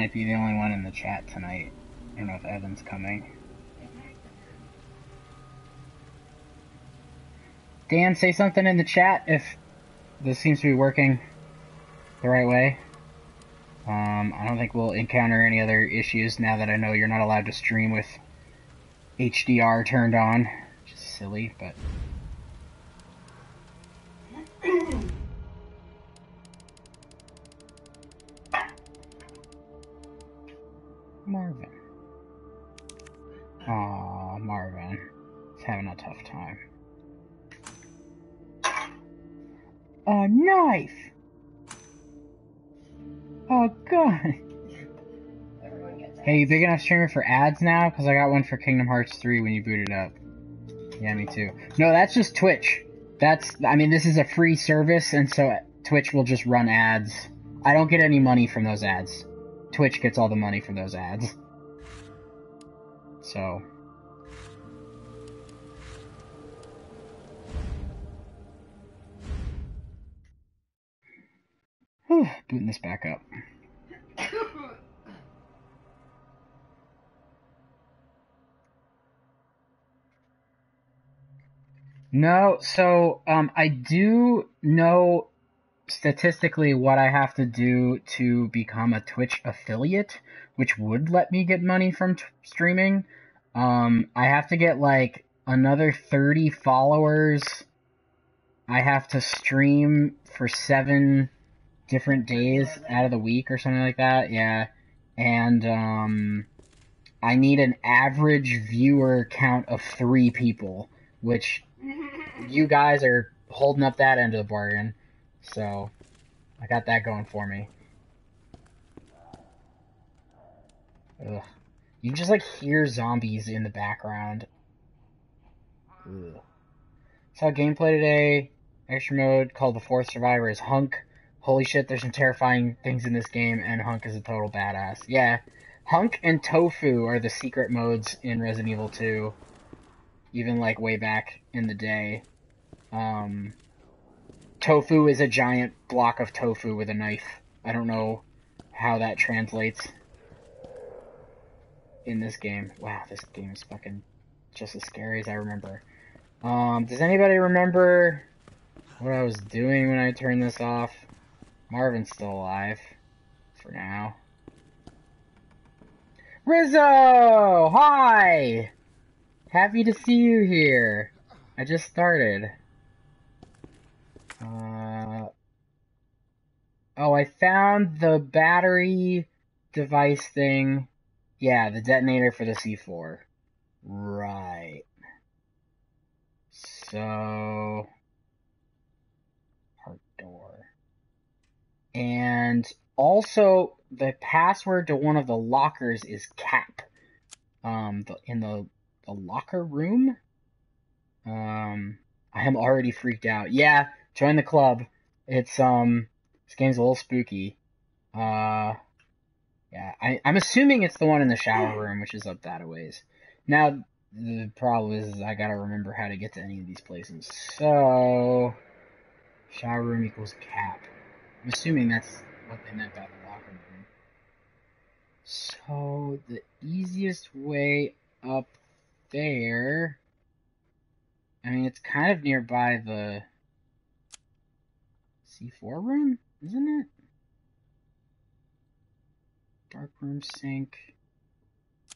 might be the only one in the chat tonight. I don't know if Evan's coming. Dan, say something in the chat if this seems to be working the right way. Um, I don't think we'll encounter any other issues now that I know you're not allowed to stream with HDR turned on. Which is silly, but... Aw, Marvin. He's having a tough time. A knife! Oh god! Hey, you big enough streamer for ads now? Because I got one for Kingdom Hearts 3 when you booted up. Yeah, me too. No, that's just Twitch. That's, I mean, this is a free service, and so Twitch will just run ads. I don't get any money from those ads. Twitch gets all the money from those ads. So. Whew, booting this back up. No, so um, I do know statistically what I have to do to become a Twitch affiliate, which would let me get money from streaming. Um, I have to get like another 30 followers. I have to stream for seven different days out of the week or something like that. Yeah. And um, I need an average viewer count of three people, which you guys are holding up that end of the bargain. So, I got that going for me. Ugh. You just like hear zombies in the background. Ugh. Saw gameplay today. Extra mode called the Fourth Survivor is Hunk. Holy shit, there's some terrifying things in this game, and Hunk is a total badass. Yeah, Hunk and Tofu are the secret modes in Resident Evil 2. Even like way back in the day. Um, tofu is a giant block of tofu with a knife. I don't know how that translates in this game. Wow, this game is fucking just as scary as I remember. Um, does anybody remember what I was doing when I turned this off? Marvin's still alive. For now. Rizzo! Hi! Happy to see you here. I just started. Uh, oh, I found the battery device thing. Yeah, the detonator for the C4. Right. So, heart door. And also, the password to one of the lockers is cap. Um, the, in the, the locker room. Um, I am already freaked out. Yeah, join the club. It's um, this game's a little spooky. Uh, yeah, I, I'm assuming it's the one in the shower room, which is up that a ways. Now, the problem is I gotta remember how to get to any of these places. So, shower room equals cap. I'm assuming that's what they meant by the locker room. So, the easiest way up there. I mean, it's kind of nearby the C4 room, isn't it? Dark room sink.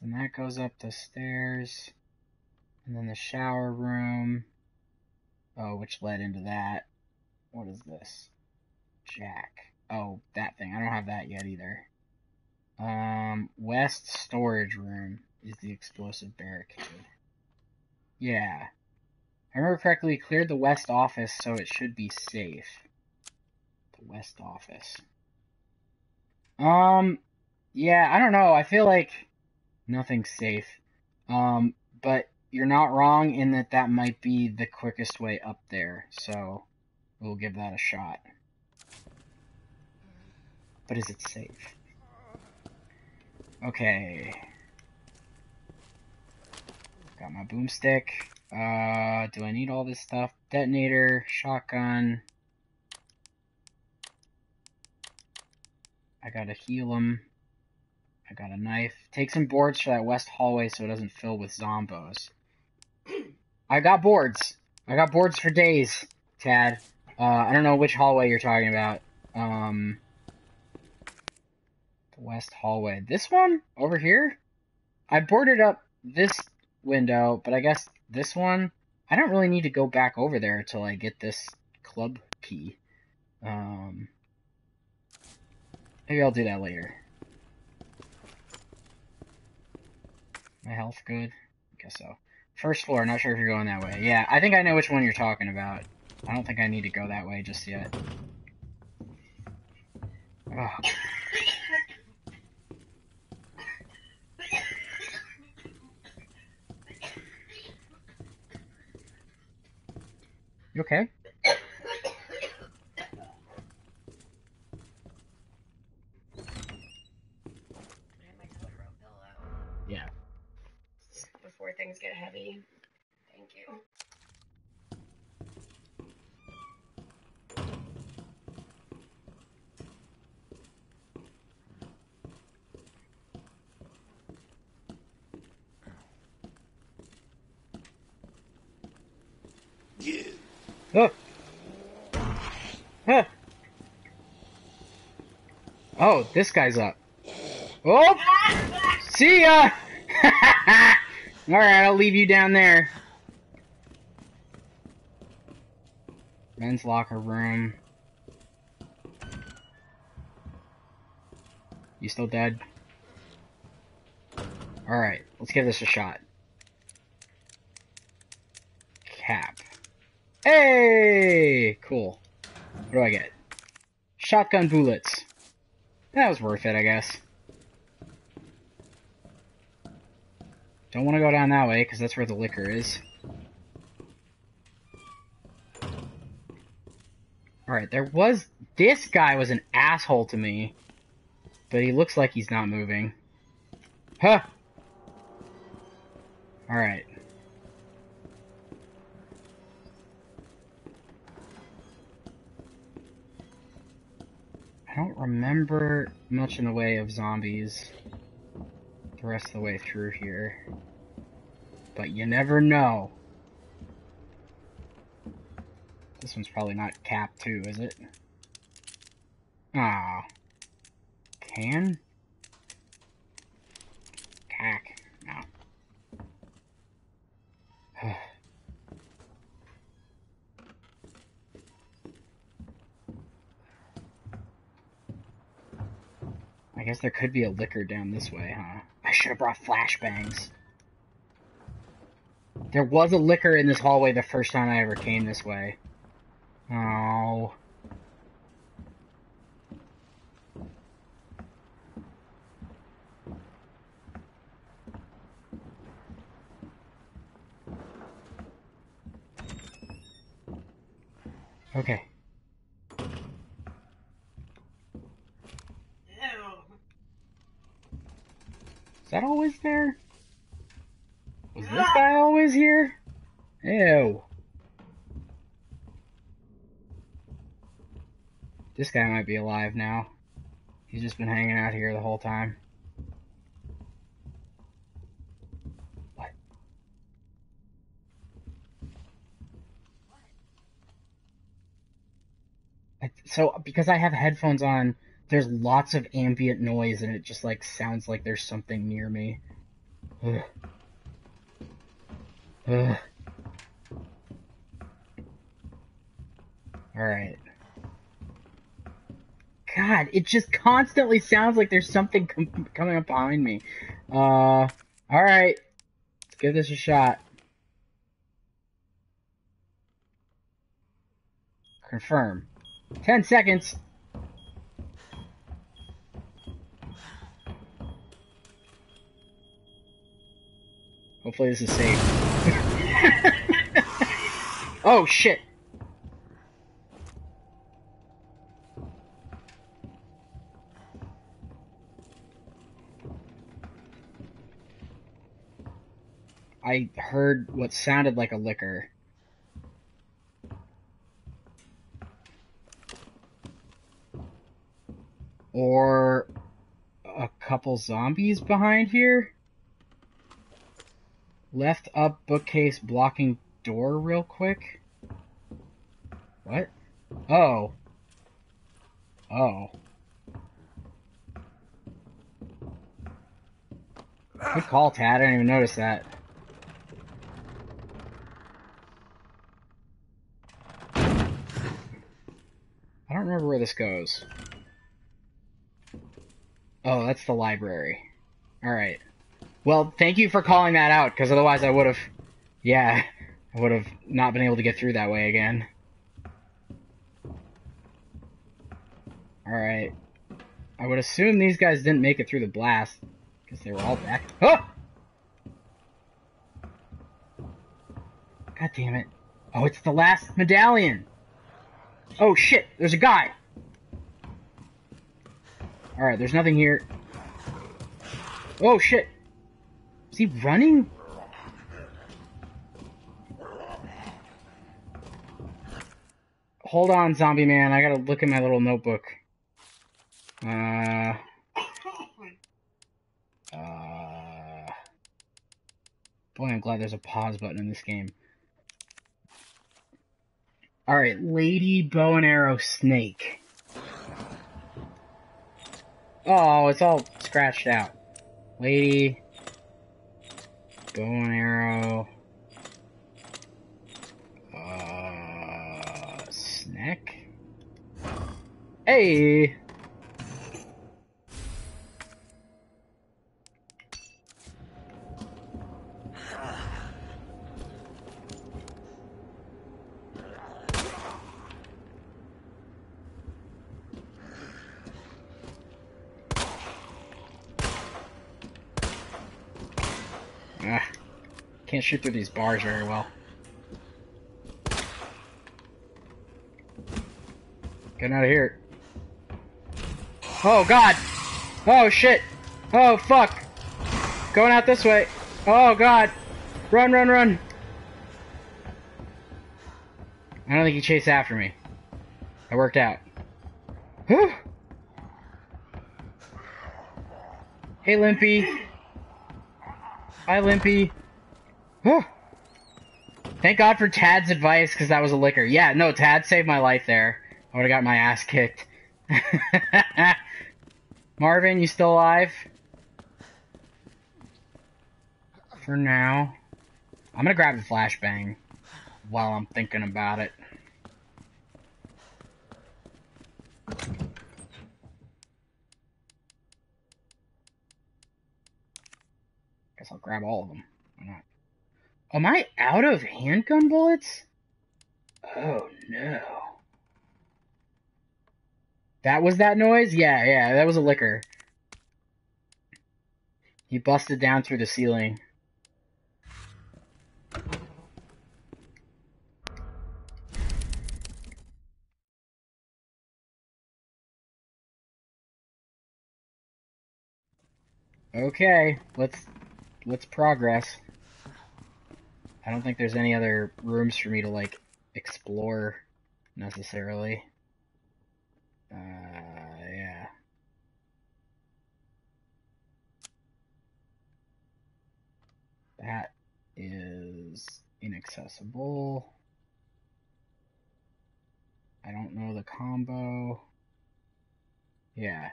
And that goes up the stairs. And then the shower room. Oh, which led into that. What is this? Jack. Oh, that thing. I don't have that yet either. Um, west storage room is the explosive barricade. Yeah. I remember correctly, cleared the west office, so it should be safe. The west office. Um, yeah, I don't know. I feel like nothing's safe. Um, but you're not wrong in that that might be the quickest way up there, so we'll give that a shot. But is it safe? Okay. Got my boomstick. Uh, do I need all this stuff? Detonator, shotgun. I gotta heal him. I got a knife. Take some boards for that west hallway so it doesn't fill with zombos. I got boards. I got boards for days, Tad. Uh, I don't know which hallway you're talking about. Um, the west hallway. This one? Over here? I boarded up this window, but I guess this one, I don't really need to go back over there until I get this club key. Um, maybe I'll do that later. My health good? I guess so. First floor, not sure if you're going that way. Yeah, I think I know which one you're talking about. I don't think I need to go that way just yet. You okay? I have my toilet roll pillow Yeah. before things get heavy. Thank you. Yeah. Huh. Oh, this guy's up. Oh! See ya! Alright, I'll leave you down there. Men's locker room. You still dead? Alright, let's give this a shot. Cap. Hey! Cool. What do I get? Shotgun bullets. That was worth it, I guess. Don't want to go down that way, because that's where the Licker is. Alright, there was... This guy was an asshole to me. But he looks like he's not moving. Huh! Alright. I don't remember much in the way of zombies the rest of the way through here. But you never know. This one's probably not capped too, is it? Ah. Can? Cack. No. I guess there could be a Licker down this way, huh? Should have brought flashbangs. There was a Licker in this hallway the first time I ever came this way. Oh. Okay. That always there? Was this guy always here? Ew. This guy might be alive now. He's just been hanging out here the whole time. What? So, because I have headphones on, there's lots of ambient noise and it just like sounds like there's something near me. Ugh. Ugh. Alright. God, it just constantly sounds like there's something com- coming up behind me. Uh, alright. Let's give this a shot. Confirm. 10 seconds. Hopefully this is safe. oh shit. I heard what sounded like a Licker. Or a couple zombies behind here. Left up bookcase blocking door real quick. What? Oh. Oh. Good call, Tad. I didn't even notice that. I don't remember where this goes. Oh, that's the library. Alright. Well, thank you for calling that out, because otherwise I would have... Yeah, I would have not been able to get through that way again. Alright. I would assume these guys didn't make it through the blast, because they were all back. Oh! God damn it. Oh, it's the last medallion! Oh shit, there's a guy! Alright, there's nothing here. Oh shit! Is he running? Hold on, zombie man. I gotta look at my little notebook. Uh. Uh. Boy, I'm glad there's a pause button in this game. Alright, Lady Bow and Arrow Snake. Oh, it's all scratched out. Lady. Bow and arrow. Uh, snack. Hey! Ah, can't shoot through these bars very well. Getting out of here. Oh god! Oh shit! Oh fuck! Going out this way. Oh god! Run, run, run! I don't think he chased after me. That worked out. Whew. Hey, Limpy. Hi, Limpy. Thank God for Tad's advice, because that was a Licker. Yeah, no, Tad saved my life there. I would have got my ass kicked. Marvin, you still alive? For now. I'm gonna grab the flashbang while I'm thinking about it. Guess I'll grab all of them. Am I out of handgun bullets? Oh no. That was that noise? Yeah, yeah, that was a Licker. He busted down through the ceiling. Okay, let's let's progress. I don't think there's any other rooms for me to like explore necessarily. Uh, yeah. That is inaccessible. I don't know the combo. Yeah.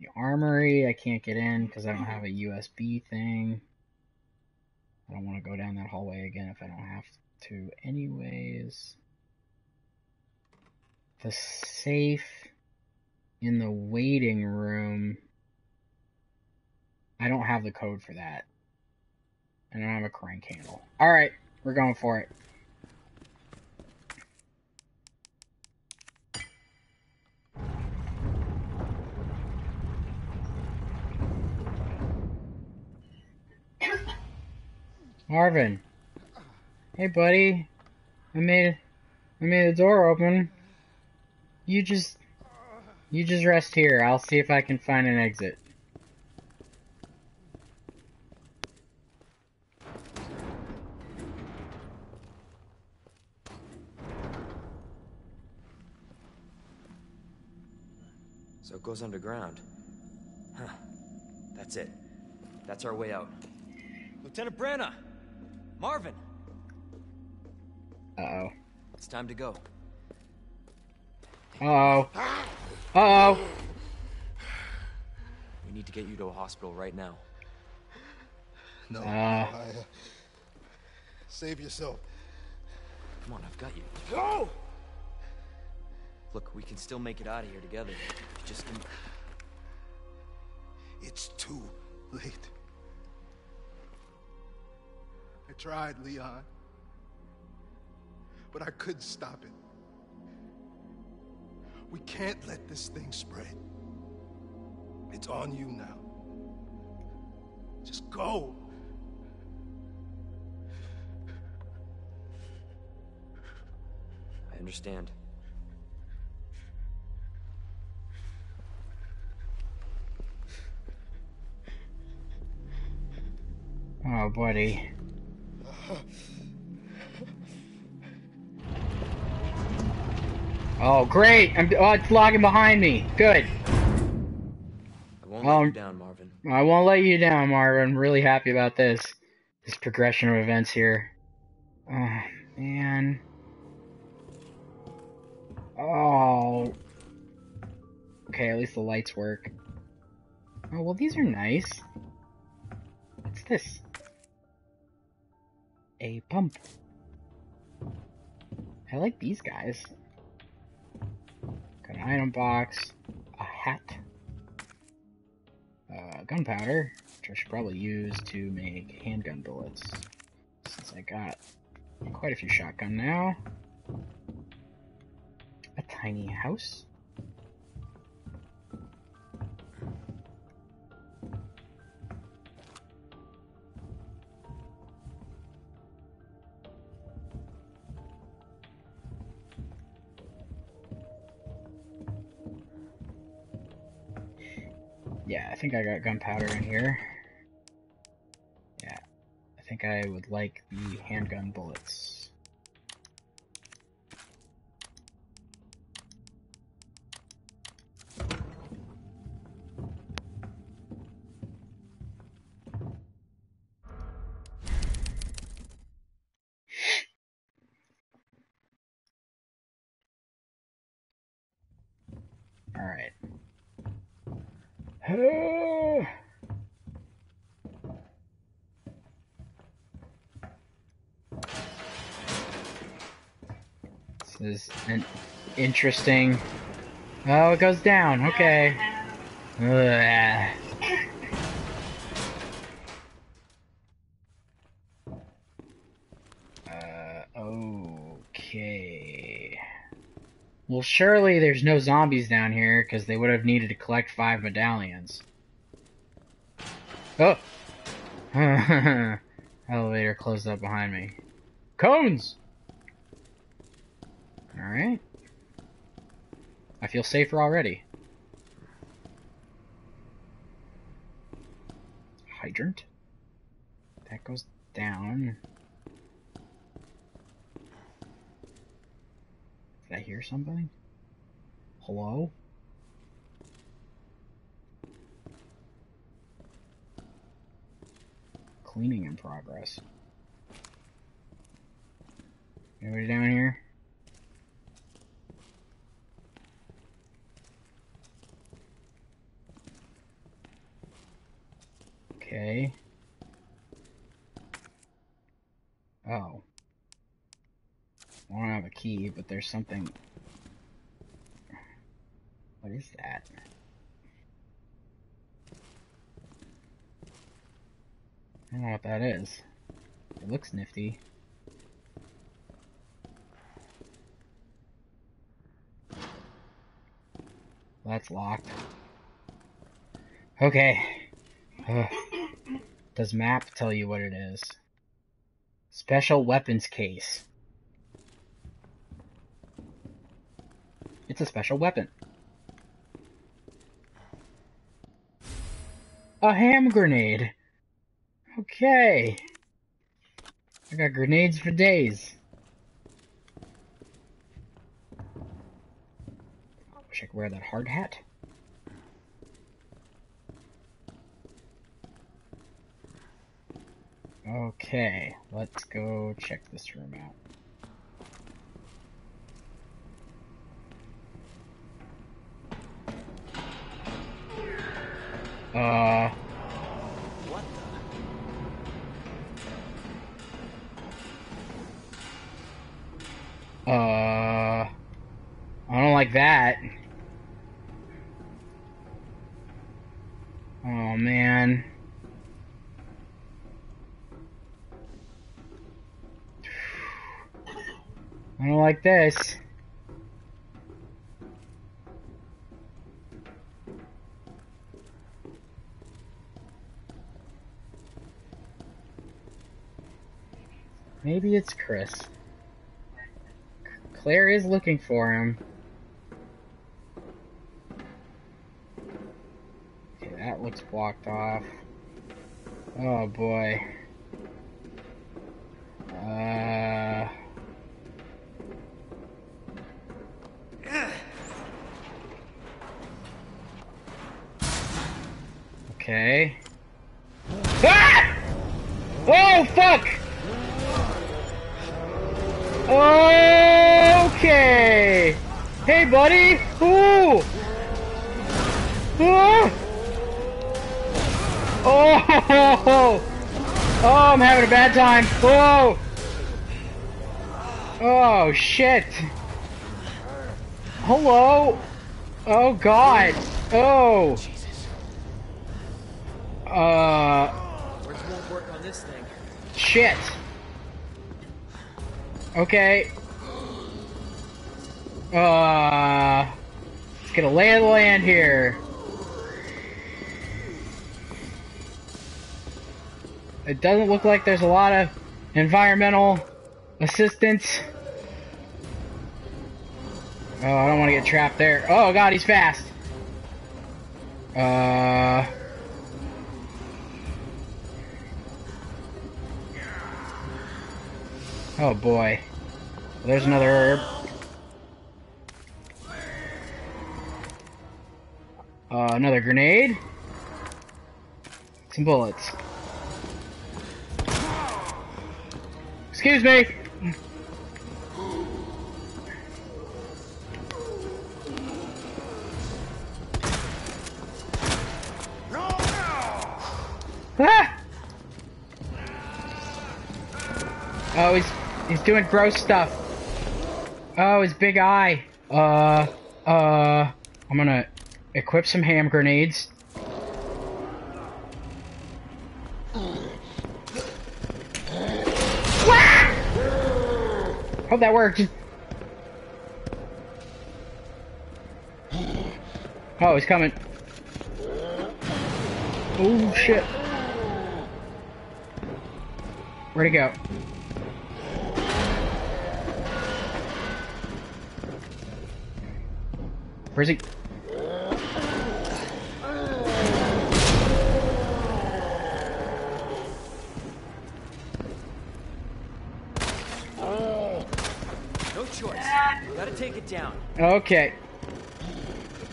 The armory, I can't get in because I don't have a USB thing. I don't want to go down that hallway again if I don't have to anyways. The safe in the waiting room. I don't have the code for that. And I don't have a crank handle. Alright, we're going for it. Marvin. Hey buddy. I made I made the door open. You just you just rest here. I'll see if I can find an exit. So it goes underground. Huh. That's it. That's our way out. Lieutenant Branagh! Marvin! Uh-oh. It's time to go. Uh-oh. Uh-oh. We need to get you to a hospital right now. No. Uh. I, uh, save yourself. Come on, I've got you. Go! Look, we can still make it out of here together. Just can... It's too late. I tried, Leon. But I couldn't stop it. We can't let this thing spread. It's on you now. Just go. I understand. Oh, buddy. Oh, great! I'm, oh, it's logging behind me. Good. I won't let Um, you down, Marvin. I won't let you down, Marvin. I'm really happy about this. This progression of events here. Oh, man. Oh. Okay, at least the lights work. Oh, well, these are nice. What's this? A pump. I like these guys. Got an item box, a hat, uh, gunpowder, which I should probably use to make handgun bullets, since I got quite a few shotgun now. A tiny house. Think I got gunpowder in here. Yeah, I think I would like the handgun bullets. An interesting. Oh, it goes down. Okay. Ugh. Uh, okay. Well, surely there's no zombies down here because they would have needed to collect five medallions. Oh! Elevator closed up behind me. Cones! Alright. I feel safer already. Hydrant. That goes down. Did I hear something? Hello? Cleaning in progress. Anybody down here? Okay. Oh. I don't have a key, but there's something. What is that? I don't know what that is. It looks nifty. That's locked. Okay. Ugh. Does map tell you what it is? Special weapons case. It's a special weapon. A ham grenade. Okay. I got grenades for days. I Wish I could wear that hard hat. Okay, let's go check this room out. Uh, What the? uh, I don't like that. Oh man. I don't like this. Maybe it's Chris. Claire is looking for him. Okay, that looks blocked off. Oh boy. Time. Whoa. Oh shit. Hello. Oh god. Oh. Uh. Work on this thing. Shit. Okay. Uh, let's get a lay of the land here. Doesn't look like there's a lot of environmental assistance. Oh, I don't want to get trapped there. Oh god, he's fast. Uh. Oh boy. There's another herb. Uh, another grenade. Some bullets. Excuse me! No! Ah! Oh, he's he's doing gross stuff. Oh, his big eye. Uh, uh, I'm gonna equip some ham grenades. Hope that worked. Oh, he's coming. Oh shit. Where'd he go? Where's he? Okay.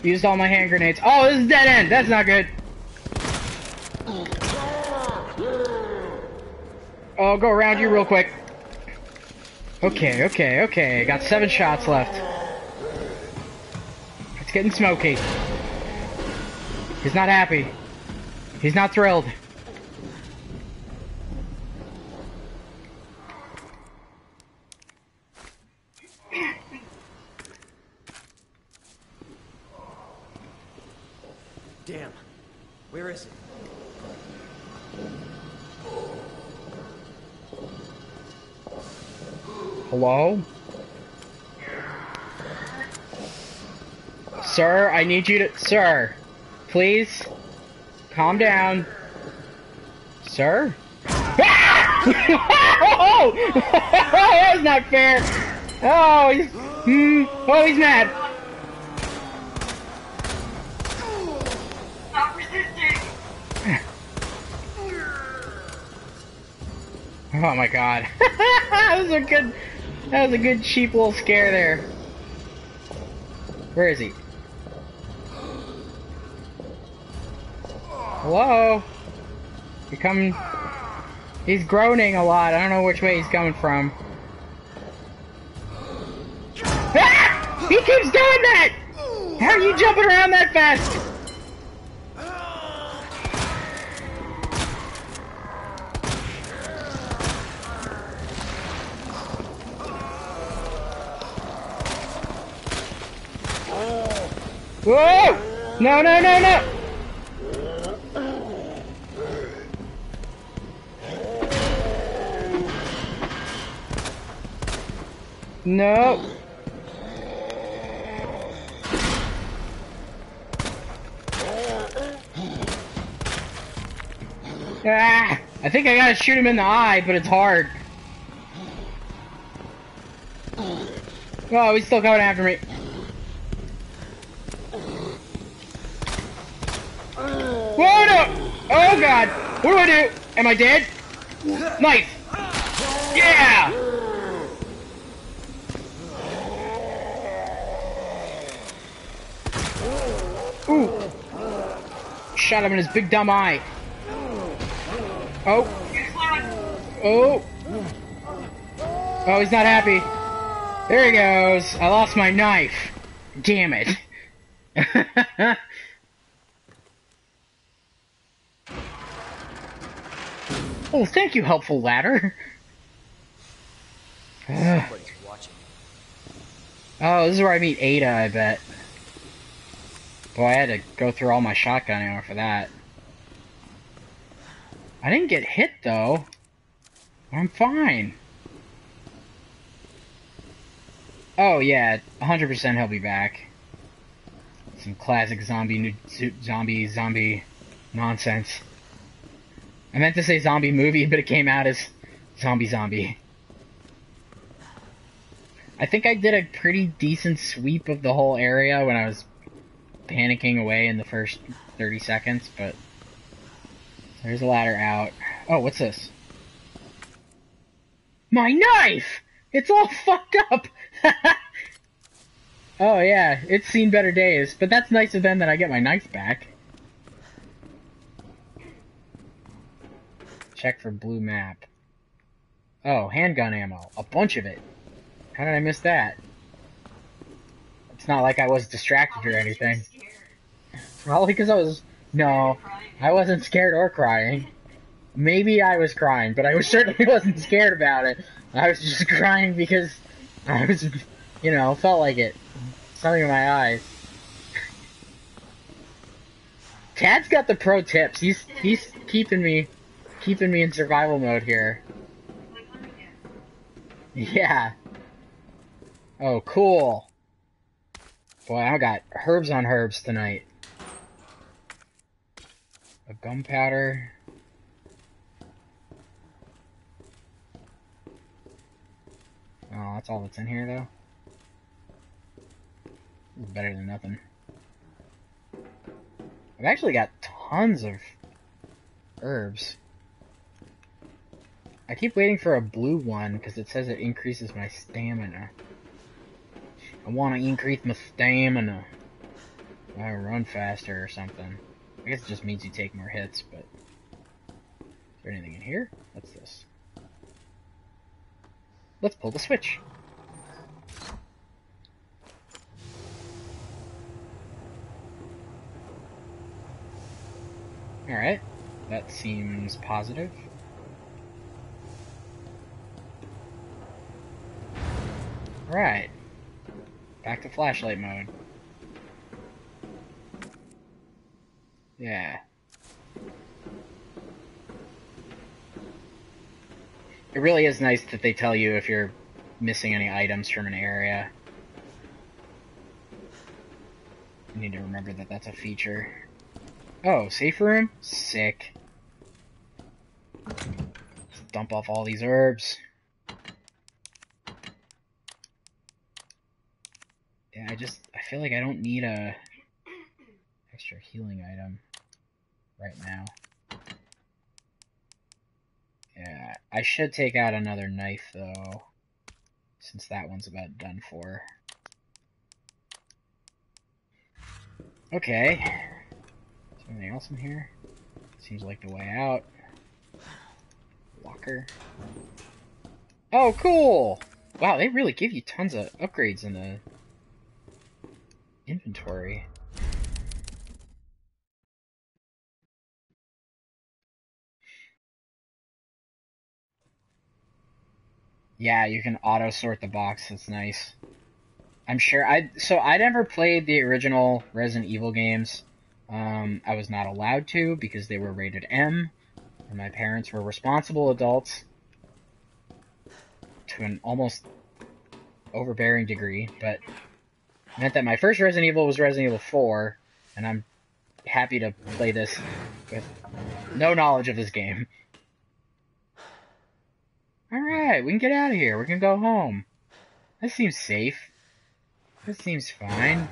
Used all my hand grenades. Oh, this is dead end. That's not good. Oh, go around you real quick. Okay, okay, okay. Got seven shots left. It's getting smoky. He's not happy. He's not thrilled. Damn. Where is it? Hello? Sir, I need you to. Sir, please calm down. Sir? oh! That's not fair! Oh, he's. Hmm. Oh, he's mad. Stop resisting. Oh my god. that was a good. That was a good cheap little scare there. Where is he? Hello? You coming? He's groaning a lot. I don't know which way he's coming from. Ah! He keeps doing that! How are you jumping around that fast? Whoa! No, no, no, no! No. Ah! I think I gotta shoot him in the eye, but it's hard. Oh, he's still coming after me. Whoa, no! Oh, God! What do I do? Am I dead? Knife! Yeah! Ooh! Shot him in his big dumb eye. Oh! Oh! Oh, he's not happy. There he goes. I lost my knife. Damn it. oh, thank you, helpful ladder. Oh, this is where I meet Ada, I bet. Boy, I had to go through all my shotgun ammo for that. I didn't get hit, though. I'm fine. Oh, yeah, 100% he'll be back. Some classic zombie, zombie, zombie nonsense. I meant to say zombie movie, but it came out as zombie zombie. I think I did a pretty decent sweep of the whole area when I was panicking away in the first 30 seconds, but there's a ladder out. Oh, what's this? My knife! It's all fucked up! oh yeah, it's seen better days, but that's nice of them that I get my knife back. Check for blue map. Oh, handgun ammo. A bunch of it. How did I miss that? It's not like I was distracted or anything. Probably because I was. No, I wasn't scared or crying. Maybe I was crying, but I was certainly wasn't scared about it. I was just crying because I was, you know, felt like it. Something in my eyes. Tad's got the pro tips. He's he's keeping me keeping me in survival mode here. Yeah. Oh, cool. Boy, I got herbs on herbs tonight. A gunpowder. Oh, that's all that's in here, though. Better than nothing. I've actually got tons of herbs. I keep waiting for a blue one because it says it increases my stamina. I want to increase my stamina. I run faster or something. I guess it just means you take more hits, but... Is there anything in here? What's this? Let's pull the switch. Alright. That seems positive. Alright. Back to flashlight mode. Yeah. It really is nice that they tell you if you're missing any items from an area. You need to remember that that's a feature. Oh, safe room? Sick. Let's dump off all these herbs. Yeah, I just, I feel like I don't need a extra healing item right now. Yeah, I should take out another knife though, since that one's about done for. Okay. Is anything else in here? Seems like the way out. Walker. Oh, cool! Wow, they really give you tons of upgrades in the inventory. Yeah, you can auto sort the box. That's nice. I'm sure I so I never played the original Resident Evil games. Um, I was not allowed to because they were rated M, and my parents were responsible adults to an almost overbearing degree. But meant that my first Resident Evil was Resident Evil 4, and I'm happy to play this with no knowledge of this game. Alright, we can get out of here. We can go home. That seems safe. That seems fine.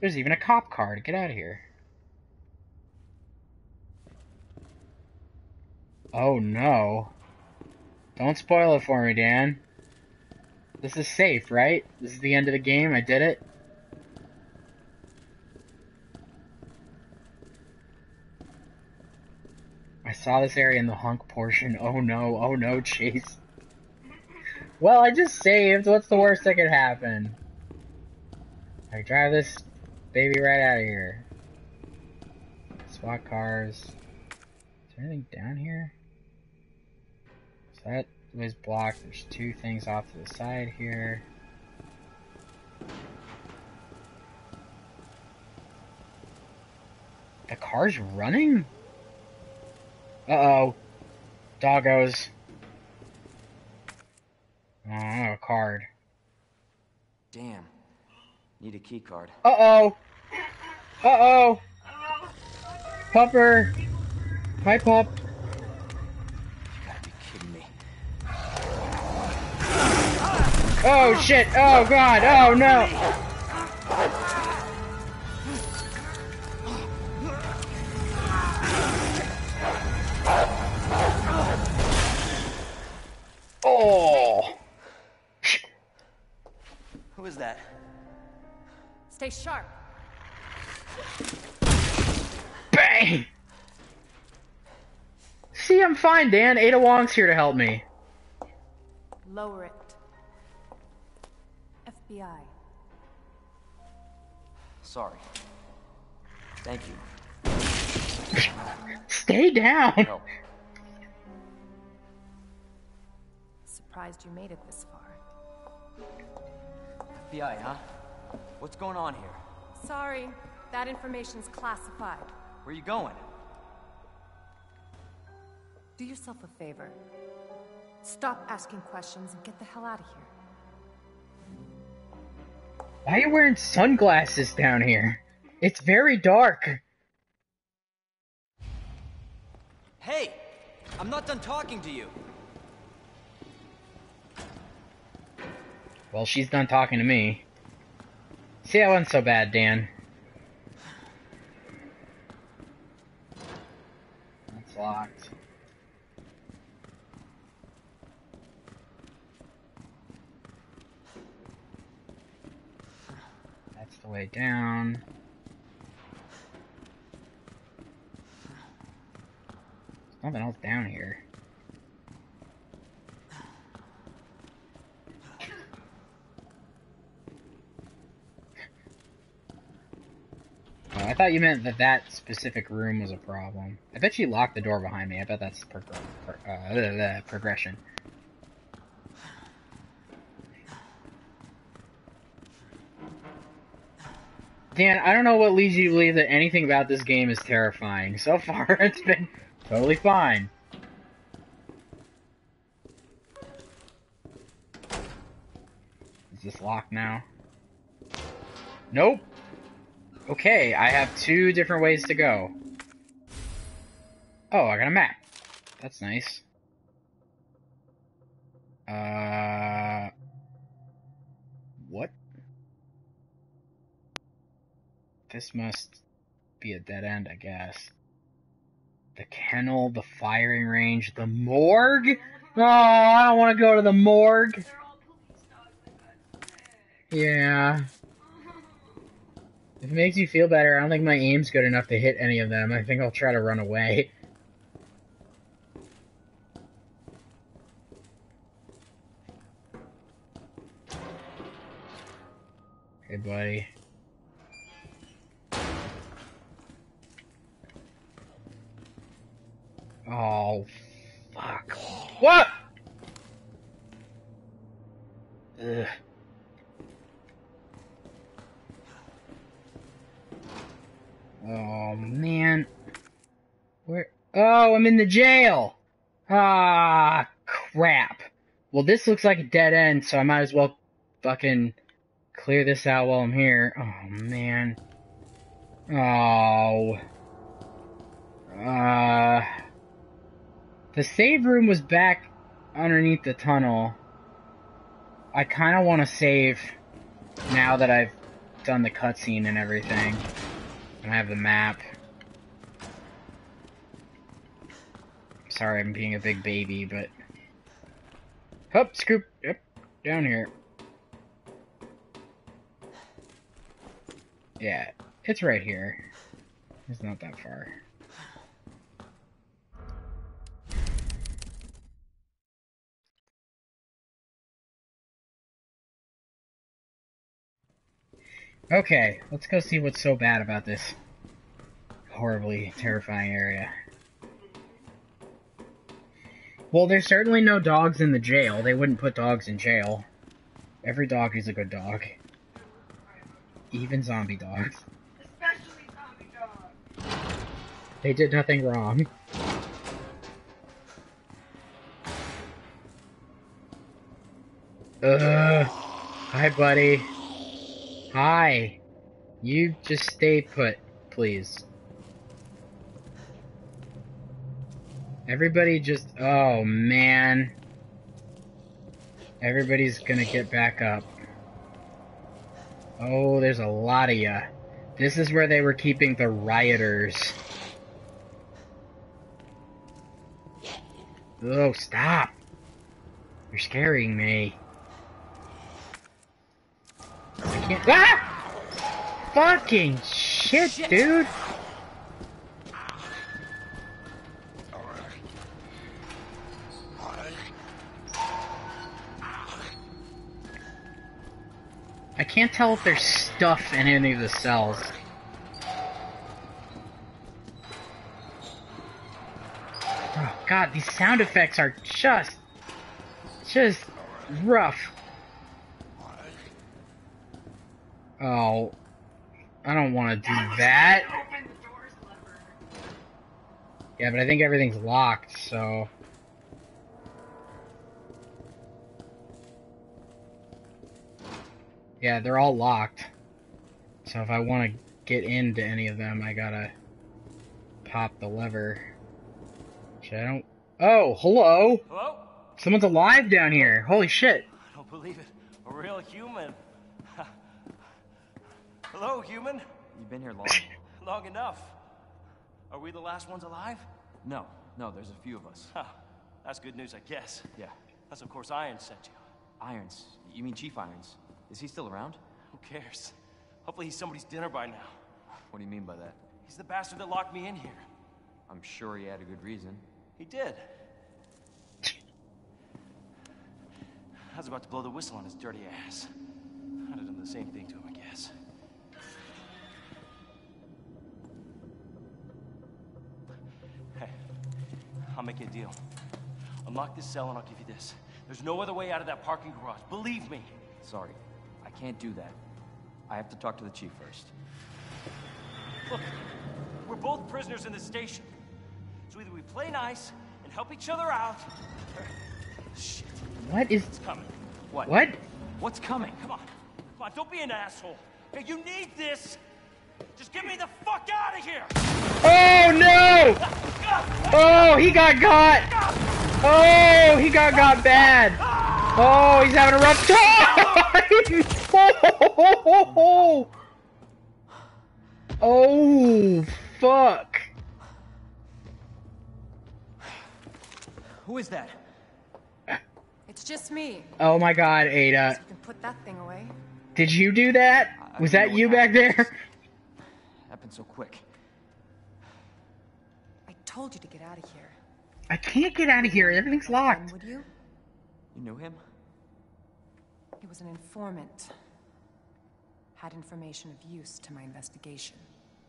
There's even a cop car to get out of here. Oh no. Don't spoil it for me, Dan. This is safe, right? This is the end of the game. I did it. Saw this area in the hunk portion. Oh no, oh no, Chase. Well, I just saved. What's the worst that could happen? I drive this baby right out of here. SWAT cars. Is there anything down here? So that was blocked. There's two things off to the side here. The car's running? Uh-oh. Doggos. Oh, a card. Damn. Need a key card. Uh-oh. Uh-oh. Pupper. Hi, pup. You gotta be kidding me. Oh, shit. Oh, God. Oh, no. Stay sharp. Bang! See, I'm fine, Dan. Ada Wong's here to help me. Lower it. FBI. Sorry. Thank you. Stay down. Help. Surprised you made it this far. FBI, huh? What's going on here? Sorry, that information's classified. Where are you going? Do yourself a favor. Stop asking questions and get the hell out of here. Why are you wearing sunglasses down here? It's very dark. Hey! I'm not done talking to you. Well, she's done talking to me. See, that wasn't so bad, Dan. That's locked. That's the way down. There's nothing else down here. I thought you meant that that specific room was a problem. I bet she locked the door behind me. I bet that's prog- pro- uh, progression. Dan, I don't know what leads you to believe that anything about this game is terrifying. So far, it's been totally fine. Is this locked now? Nope. Okay, I have two different ways to go. Oh, I got a map. That's nice. Uh... What? This must be a dead end, I guess. The kennel, the firing range, the morgue? Oh, I don't want to go to the morgue. Yeah. If it makes you feel better, I don't think my aim's good enough to hit any of them. I think I'll try to run away. Hey, buddy. Oh, fuck. What? Ugh. Oh, man. Where? Oh, I'm in the jail! Ah, crap. Well, this looks like a dead end, so I might as well fucking clear this out while I'm here. Oh, man. Oh. Uh. The save room was back underneath the tunnel. I kind of want to save now that I've done the cutscene and everything. I have the map. Sorry, I'm being a big baby, but... Hup, scoop, yep, down here. Yeah, it's right here. It's not that far. Okay, let's go see what's so bad about this horribly terrifying area. Well, there's certainly no dogs in the jail. They wouldn't put dogs in jail. Every dog is a good dog. Even zombie dogs. Especially zombie dogs. They did nothing wrong. Ugh. Hi, buddy. Hi. You just stay put, please. Everybody just. Oh, man. Everybody's gonna get back up. Oh, there's a lot of ya. This is where they were keeping the rioters. Oh, stop. You're scaring me. I can't. Ah! Fucking shit, dude. I can't tell if there's stuff in any of the cells. Oh god, these sound effects are just, just rough. Oh, I don't want to do that. Open the doors lever. Yeah, but I think everything's locked, so. Yeah, they're all locked. So if I want to get into any of them, I gotta pop the lever. Which I don't. Oh, hello! Hello? Someone's alive down here. Holy shit! I don't believe it. A real human. Hello, human. You've been here long. Long enough. Are we the last ones alive? no, no, there's a few of us. Huh. That's good news, I guess. Yeah. That's of course Irons sent you. Irons. You mean Chief Irons? Is he still around? Who cares? Hopefully he's somebody's dinner by now. What do you mean by that? He's the bastard that locked me in here. I'm sure he had a good reason. He did. I was about to blow the whistle on his dirty ass. I'd have done the same thing to him, I'll make you a deal. Unlock this cell and I'll give you this. There's no other way out of that parking garage. Believe me. Sorry, I can't do that. I have to talk to the Chief first. Look, we're both prisoners in this station. So either we play nice and help each other out, or... Shit, What is. it's coming. What? What? What's coming? Come on. Come on, don't be an asshole. Okay, you need this. Just get me the fuck out of here. Oh no! Oh, he got got! Oh, he got got bad! Oh, he's having a rough time! oh, oh, fuck! Who is that? It's just me. Oh my god, Ada. You can put that thing away. Did you do that? Uh, Was that you back there? Happen so quick. I told you to get out of here. I can't get out of here. Everything's Then locked. would you? You knew him? He was an informant. Had information of use to my investigation.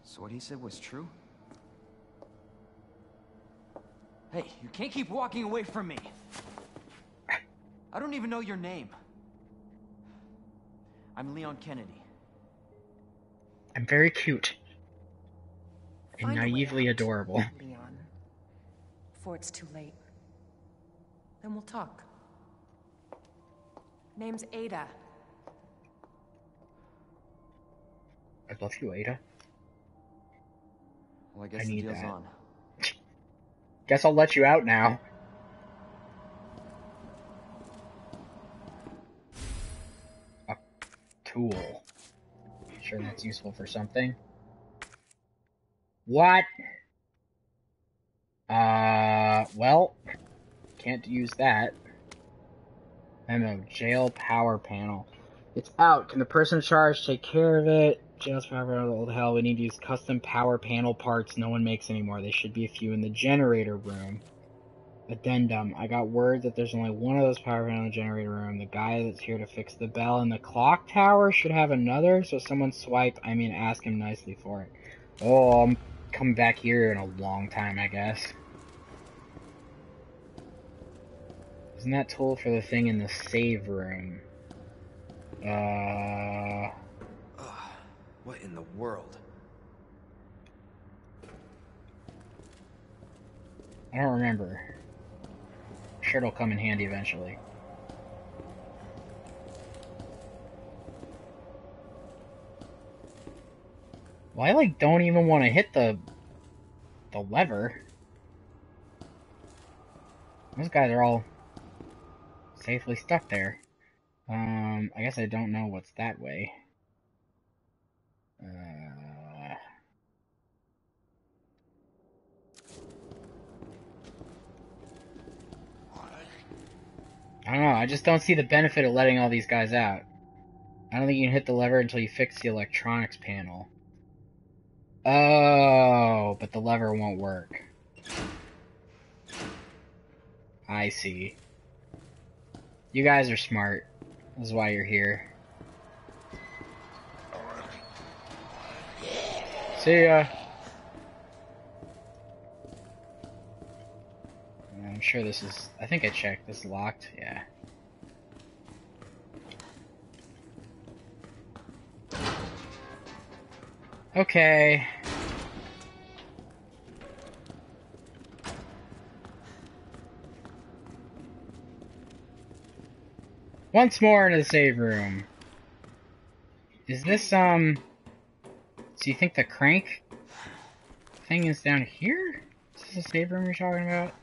So what he said was true? Hey, you can't keep walking away from me. I don't even know your name. I'm Leon Kennedy. I'm very cute and Find naively adorable. Leon. Before it's too late. Then we'll talk. Name's Ada. I love you, Ada. Well, I guess I the need deal's that. on. Guess I'll let you out now. A tool. Sure that's useful for something. What? Uh, well, can't use that. Memo, jail power panel. It's out. Can the person in charge take care of it? Jail's power panel, old hell. We need to use custom power panel parts no one makes anymore. There should be a few in the generator room. Addendum. I got word that there's only one of those power panel in the generator room. The guy that's here to fix the bell in the clock tower should have another, so someone swipe, I mean ask him nicely for it. Oh, I'm coming back here in a long time, I guess. Isn't that tool for the thing in the save room? Uh... Ugh, what in the world? I don't remember. Sure it'll come in handy eventually. Well, I like don't even want to hit the the lever. Those guys are all safely stuck there. Um, I guess I don't know what's that way. Uh, I don't know. I just don't see the benefit of letting all these guys out. I don't think you can hit the lever until you fix the electronics panel. Oh, but the lever won't work. I see. You guys are smart. This is why you're here. See ya. I'm sure this is. I think I checked. This is locked. Yeah. Okay. Once more into the save room. Is this, um... So you think the crank thing is down here? Is this a save room you're talking about?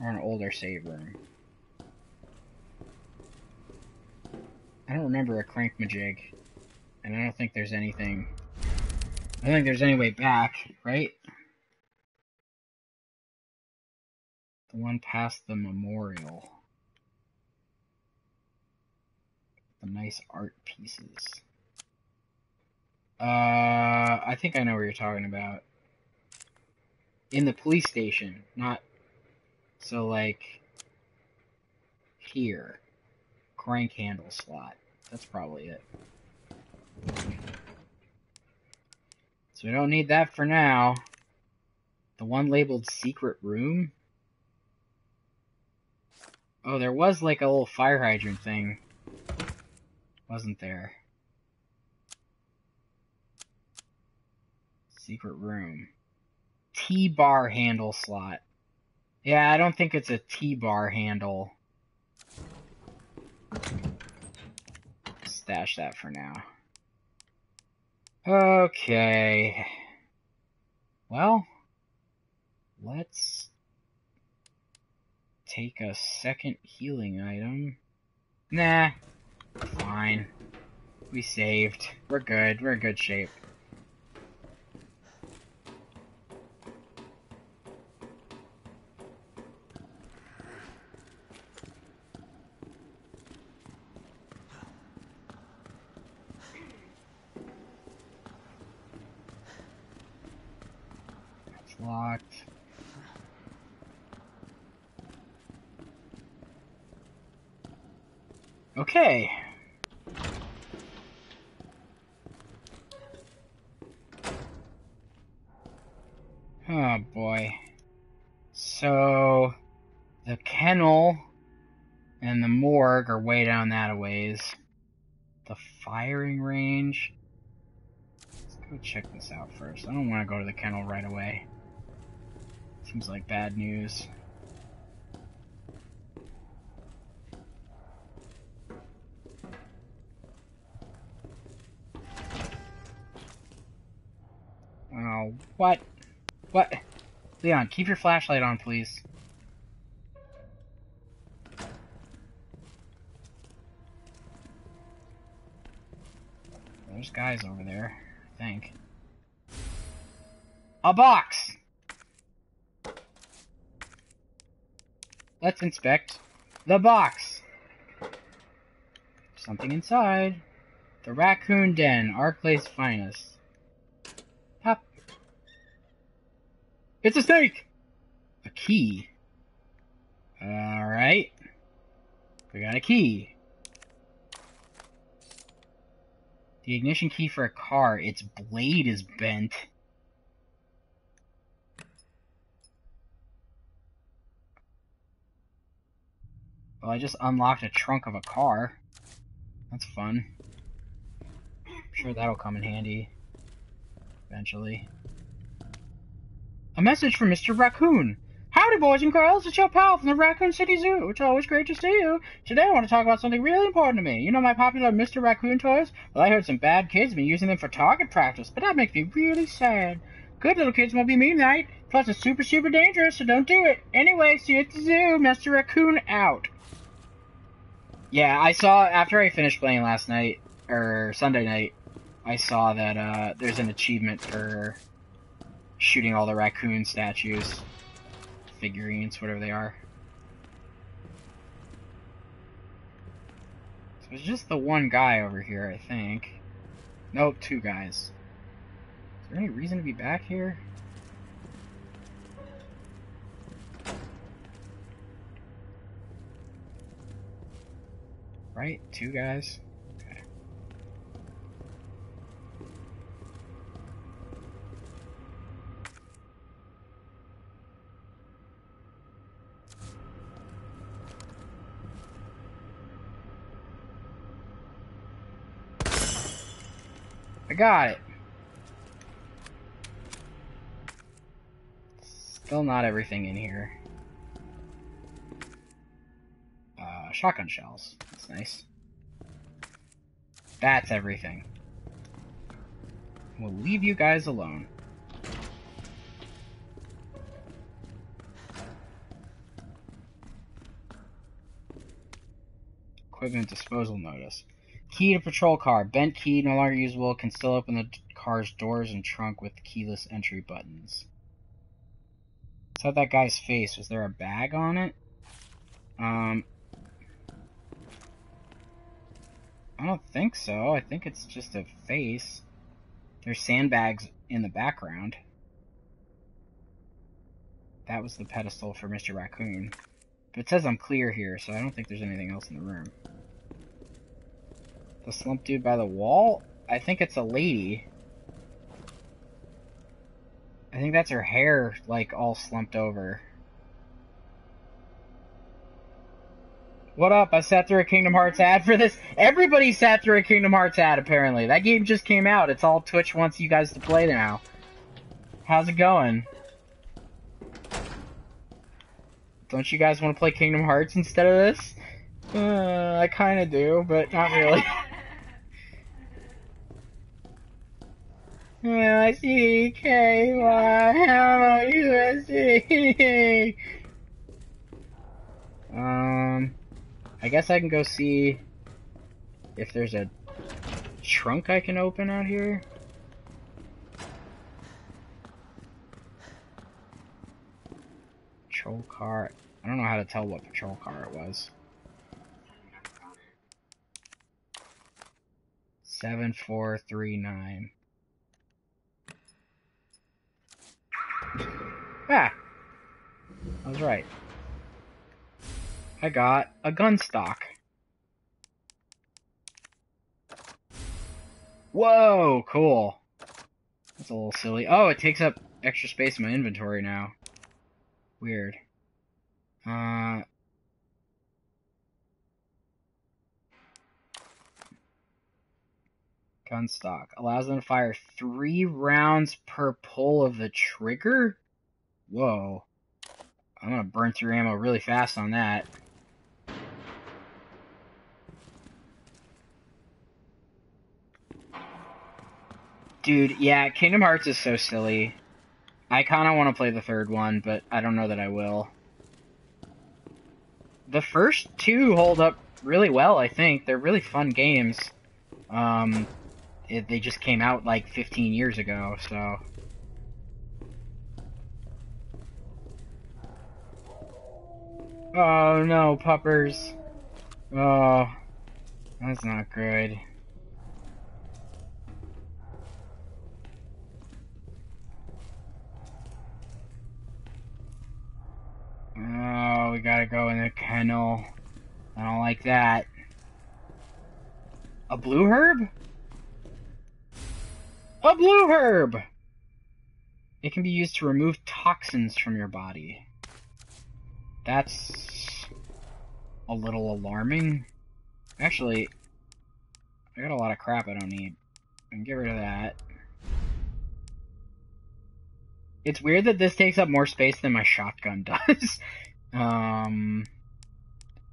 Or an older save room? I don't remember a crank majig. And I don't think there's anything... I don't think there's any way back, right? The one past the memorial. The nice art pieces. Uh, I think I know what you're talking about. In the police station, not so like here. Crank handle slot. That's probably it. So we don't need that for now. The one labeled secret room? Oh, there was like a little fire hydrant thing. Wasn't there? Secret room. T-bar handle slot. Yeah, I don't think it's a T-bar handle. Stash that for now. Okay. Well, let's take a second healing item. Nah, fine. We saved. We're good. We're in good shape. locked. Okay. Oh boy. So, the kennel and the morgue are way down that a ways. The firing range. Let's go check this out first. I don't want to go to the kennel right away. Seems like bad news. Oh, what? What? Leon, keep your flashlight on, please. A box! Let's inspect the box. Something inside. The Raccoon Den, Arklay's finest. Pop. It's a snake! A key. Alright. We got a key. The ignition key for a car, its blade is bent. Well, I just unlocked a trunk of a car. That's fun. I'm sure that'll come in handy. Eventually. A message from Mr. Raccoon. Howdy, boys and girls. It's your pal from the Raccoon City Zoo. It's always great to see you. Today I want to talk about something really important to me. You know my popular Mr. Raccoon toys? Well, I heard some bad kids have been using them for target practice, but that makes me really sad. Good little kids won't be mean tonight. Plus, it's super, super dangerous, so don't do it. Anyway, see you at the zoo. Mr. Raccoon out. Yeah, I saw after I finished playing last night or Sunday night, I saw that uh, there's an achievement for shooting all the raccoon statues, figurines, whatever they are. So it's just the one guy over here, I think. Nope, two guys. Is there any reason to be back here? Right? Two guys? I got it. Still not everything in here. Uh, shotgun shells. Nice. That's everything. We'll leave you guys alone. Equipment disposal notice. Key to patrol car. Bent key, no longer usable. Can still open the car's doors and trunk with keyless entry buttons. That that guy's face? Was there a bag on it? Um, I don't think so. I think it's just a face. There's sandbags in the background. That was the pedestal for Mr. Raccoon. But it says I'm clear here, so I don't think there's anything else in the room. The slump dude by the wall? I think it's a lady. I think that's her hair, like, all slumped over. What up? I sat through a Kingdom Hearts ad for this. Everybody sat through a Kingdom Hearts ad, apparently. That game just came out. It's all Twitch wants you guys to play now. How's it going? Don't you guys want to play Kingdom Hearts instead of this? Uh, I kind of do, but not really. I C K Y L U S C. Um, I guess I can go see if there's a trunk I can open out here. Patrol car. I don't know how to tell what patrol car it was. 7439. Ah! I was right. I got a gun stock. Whoa, cool. That's a little silly. Oh, it takes up extra space in my inventory now. Weird. Uh... Gun stock. Allows them to fire three rounds per pull of the trigger? Whoa. I'm gonna burn through ammo really fast on that. Dude, yeah, Kingdom Hearts is so silly. I kind of want to play the third one, but I don't know that I will. The first two hold up really well, I think. They're really fun games. Um, it, they just came out like 15 years ago, so. Oh no, puppers. Oh, that's not good. Oh, we gotta go in the kennel. I don't like that. A blue herb? A blue herb! It can be used to remove toxins from your body. That's a little alarming. Actually, I got a lot of crap I don't need. I can get rid of that. It's weird that this takes up more space than my shotgun does. um,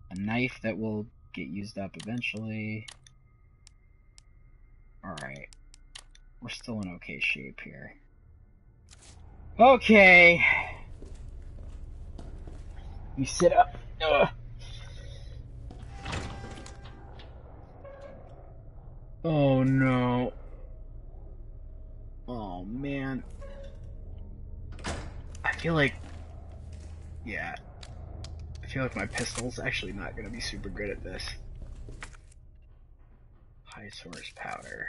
a knife that will get used up eventually. Alright. We're still in okay shape here. Okay. You sit up. Ugh. Oh no. Oh man. I feel like. Yeah. I feel like my pistol's actually not gonna be super good at this. High source powder.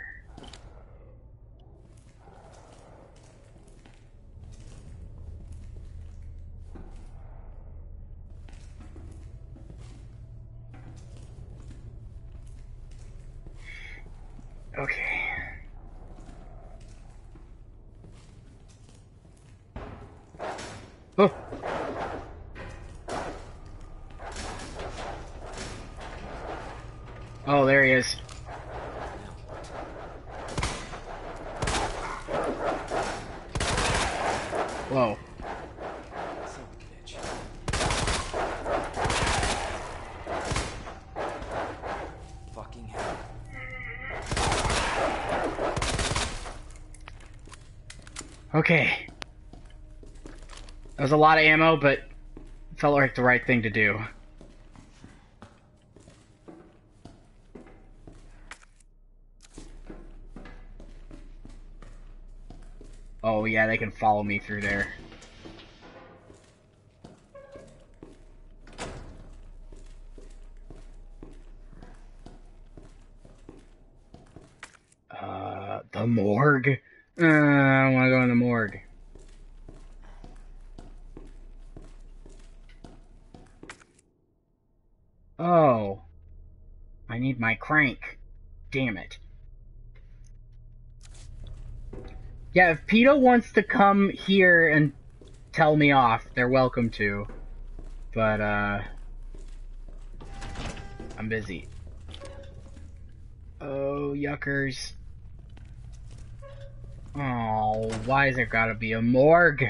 Okay. Oh. Oh, there he is. Whoa. Son of a bitch. Fucking hell. Okay. That was a lot of ammo, but felt like the right thing to do. Oh yeah, they can follow me through there. Uh, the morgue? Uh, I want to go in the morgue. Oh. I need my crank. Damn it. Yeah, if PETA wants to come here and tell me off, they're welcome to. But, uh... I'm busy. Oh, yuckers. Oh, why is there gotta be a morgue?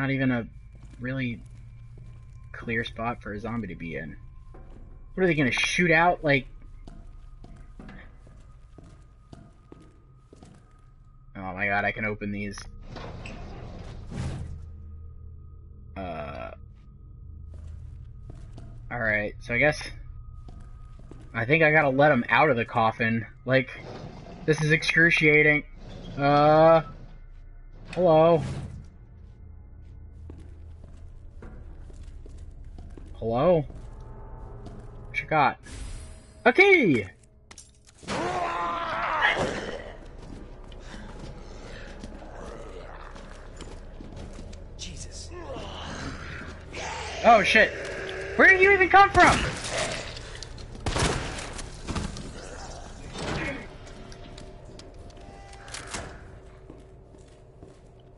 Not even a really clear spot for a zombie to be in. What are they gonna shoot out like Oh my god, I can open these. Uh Alright, so I guess I think I gotta let him out of the coffin. Like this is excruciating. Uh Hello. Hello? What you got a key. Jesus. Oh shit. Where did you even come from?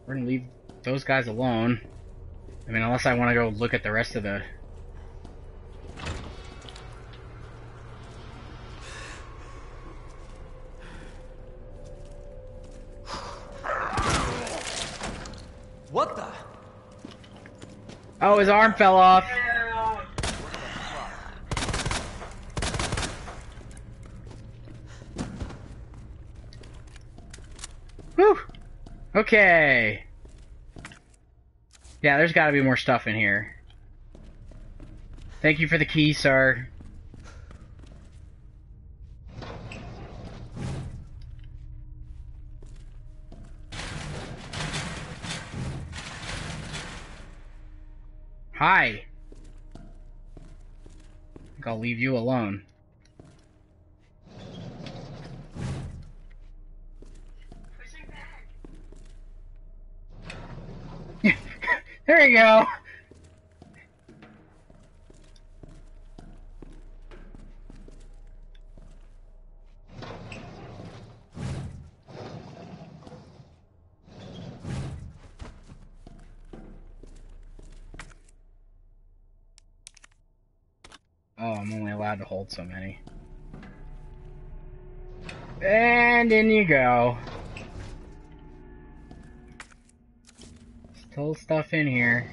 We're gonna leave those guys alone. I mean, unless I want to go look at the rest of the... Oh, his arm fell off. Whew. Okay. Yeah, there's gotta be more stuff in here. Thank you for the key, sir. Leave you alone. There you go. Oh, I'm only allowed to hold so many. And in you go. Still stuff in here.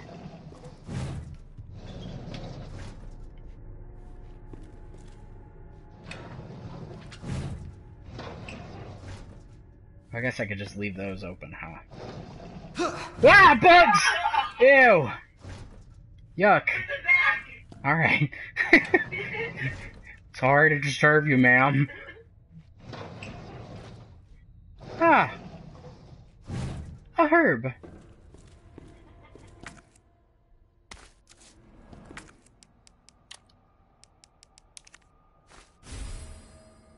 I guess I could just leave those open, huh? ah, bugs! Ew! Yuck. Alright. Sorry to disturb you, ma'am. Ah. A herb.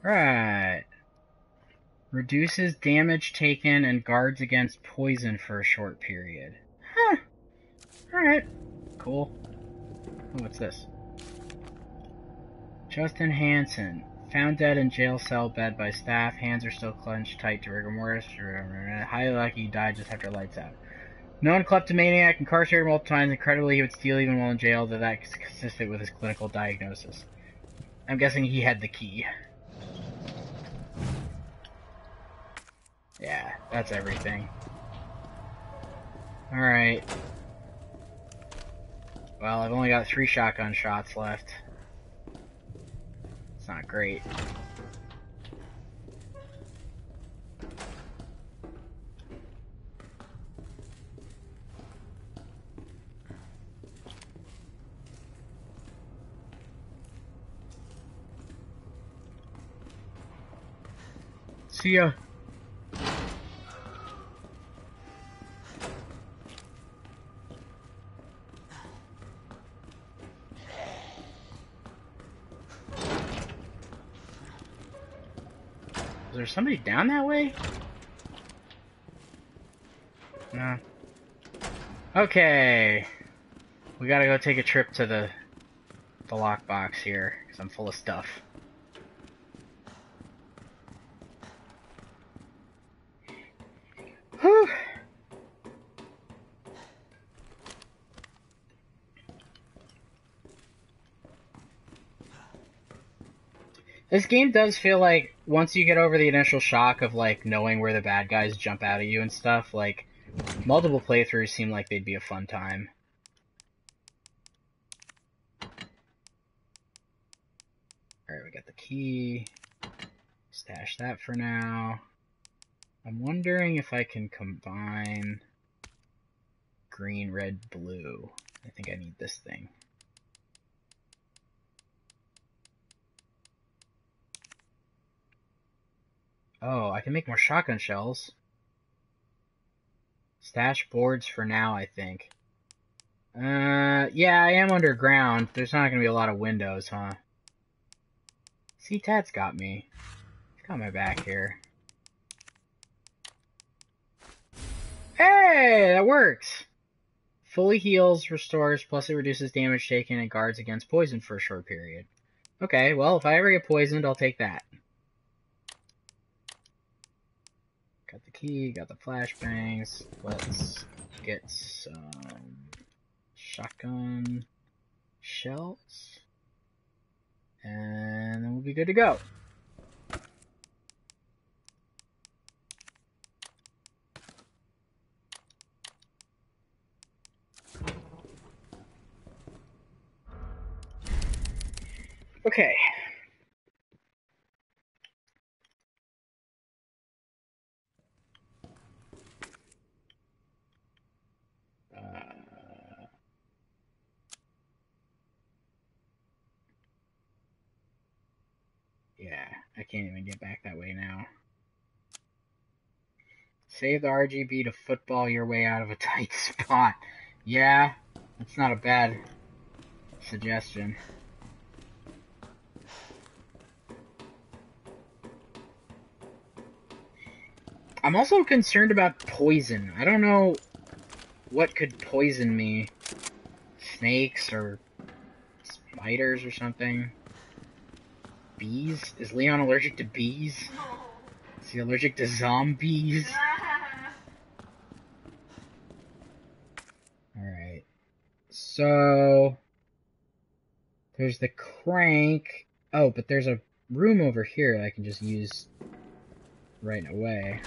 Right. Reduces damage taken and guards against poison for a short period. Huh. Alright. Cool. What's this? Justin Hansen. Found dead in jail cell bed by staff. Hands are still clenched tight to rigor mortis. Highly lucky he died just after lights out. Known kleptomaniac, incarcerated multiple times. Incredibly, he would steal even while in jail, though that is consistent with his clinical diagnosis. I'm guessing he had the key. Yeah, that's everything. Alright. Well, I've only got three shotgun shots left. Not great. See ya. Somebody down that way? No. Okay. We gotta go take a trip to the the lockbox here, because I'm full of stuff. Whew. This game does feel like once you get over the initial shock of like knowing where the bad guys jump out at you and stuff, like multiple playthroughs seem like they'd be a fun time. Alright, we got the key. Stash that for now. I'm wondering if I can combine green, red, blue. I think I need this thing. Oh, I can make more shotgun shells. Stash boards for now, I think. Uh, yeah, I am underground. There's not gonna be a lot of windows, huh? See, Tad's got me. He's got my back here. Hey, that works! Fully heals, restores, plus it reduces damage taken and guards against poison for a short period. Okay, well, if I ever get poisoned, I'll take that. Got the key, got the flashbangs. Let's get some shotgun shells. And then we'll be good to go. Okay. Uh, yeah, I can't even get back that way now. Save the RGB to football your way out of a tight spot. Yeah, that's not a bad suggestion. I'm also concerned about poison. I don't know what could poison me. Snakes or spiders or something. Bees? Is Leon allergic to bees? Is he allergic to zombies? Alright. So... There's the crank. Oh, but there's a room over here that I can just use right away.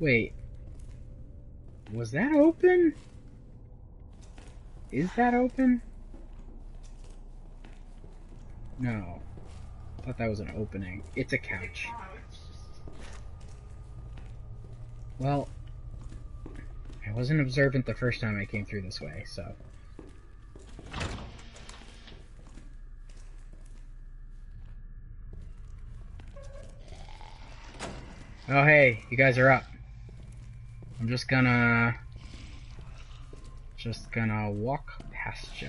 Wait. Was that open? Is that open? No. I thought that was an opening. It's a couch. Well, I wasn't observant the first time I came through this way, so. Oh hey, you guys are up. I'm just gonna... Just gonna walk past ya.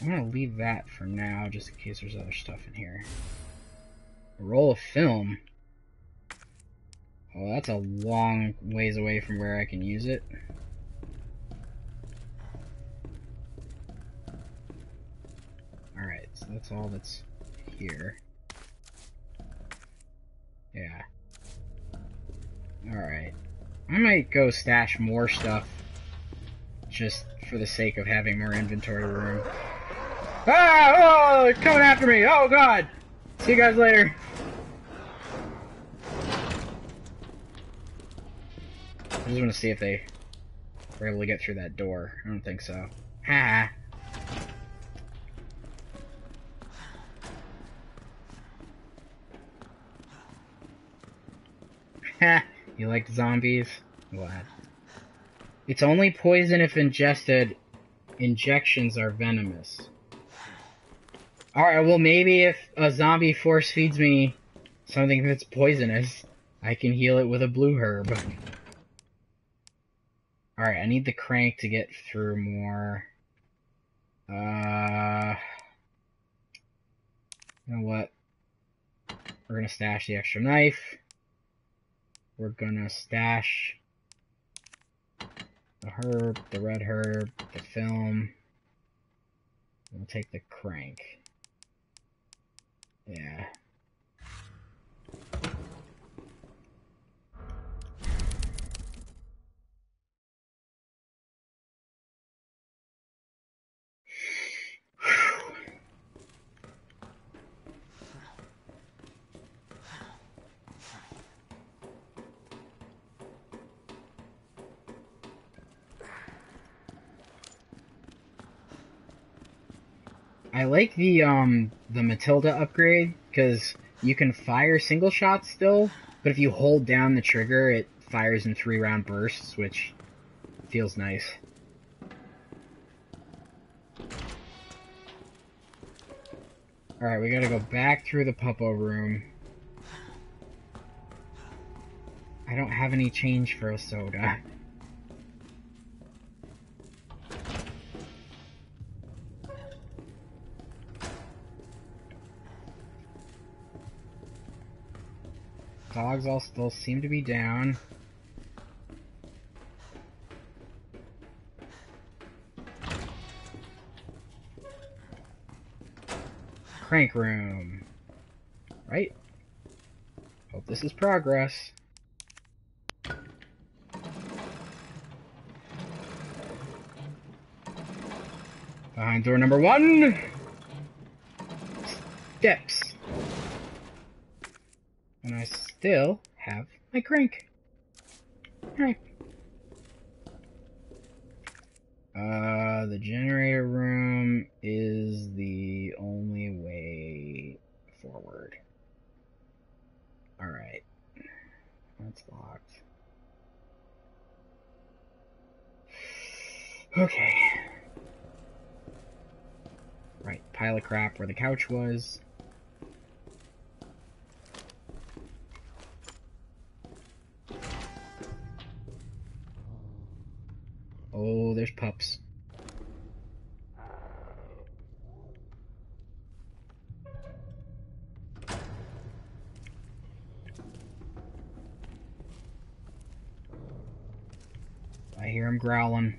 I'm gonna leave that for now, just in case there's other stuff in here. A roll of film. Oh, that's a long ways away from where I can use it. Alright, so that's all that's here. Yeah. Alright. I might go stash more stuff just for the sake of having more inventory room. Ah! Oh, they're coming after me! Oh god! See you guys later. I just want to see if they were able to get through that door. I don't think so. Ha! Ha! you like zombies? Glad. It's only poison if ingested. Injections are venomous. Alright, well maybe if a zombie force feeds me something that's poisonous, I can heal it with a blue herb. Alright, I need the crank to get through more. Uh, you know what? We're gonna stash the extra knife. We're gonna stash the herb, the red herb, the film. We'll take the crank. Yeah. I like the um the Matilda upgrade because you can fire single shots still, but if you hold down the trigger, it fires in three round bursts, which feels nice. Alright, we gotta go back through the puppo room. I don't have any change for a soda. Dogs all still seem to be down. Crank room. Right? Hope this is progress. Behind door number one. Steps. And I still have my crank. Alright. Uh, the generator room is the only way forward. Alright. That's locked. Okay. Right, pile of crap where the couch was. Oh, there's pups. I hear him growling.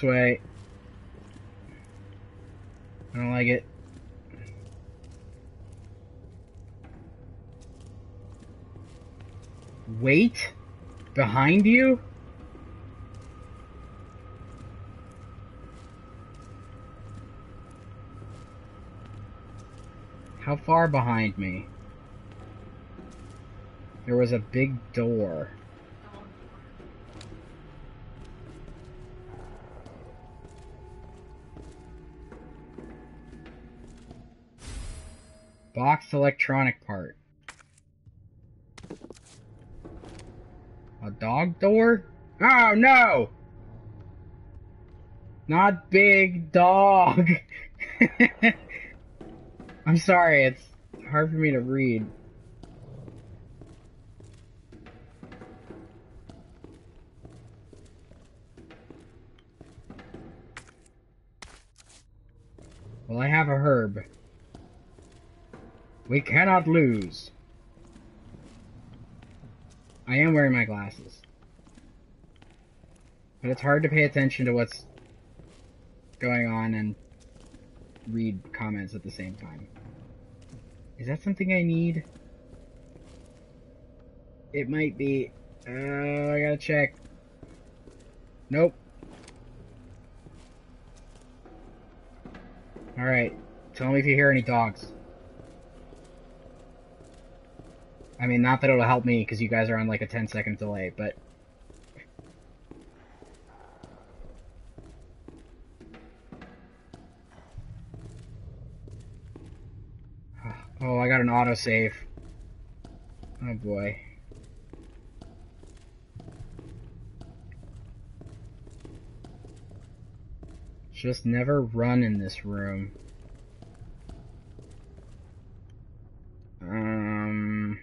Gross way. I don't like it. Wait? Behind you? How far behind me? There was a big door. Boxed electronic part. A dog door? Oh no! Not big dog! I'm sorry, it's hard for me to read. We cannot lose. I am wearing my glasses. But it's hard to pay attention to what's going on and read comments at the same time. Is that something I need? It might be. Uh, I gotta check. Nope. Alright. Tell me if you hear any dogs. I mean, not that it'll help me, because you guys are on like a 10 second delay, but... Oh, I got an autosave. Oh boy. Just never run in this room. Um...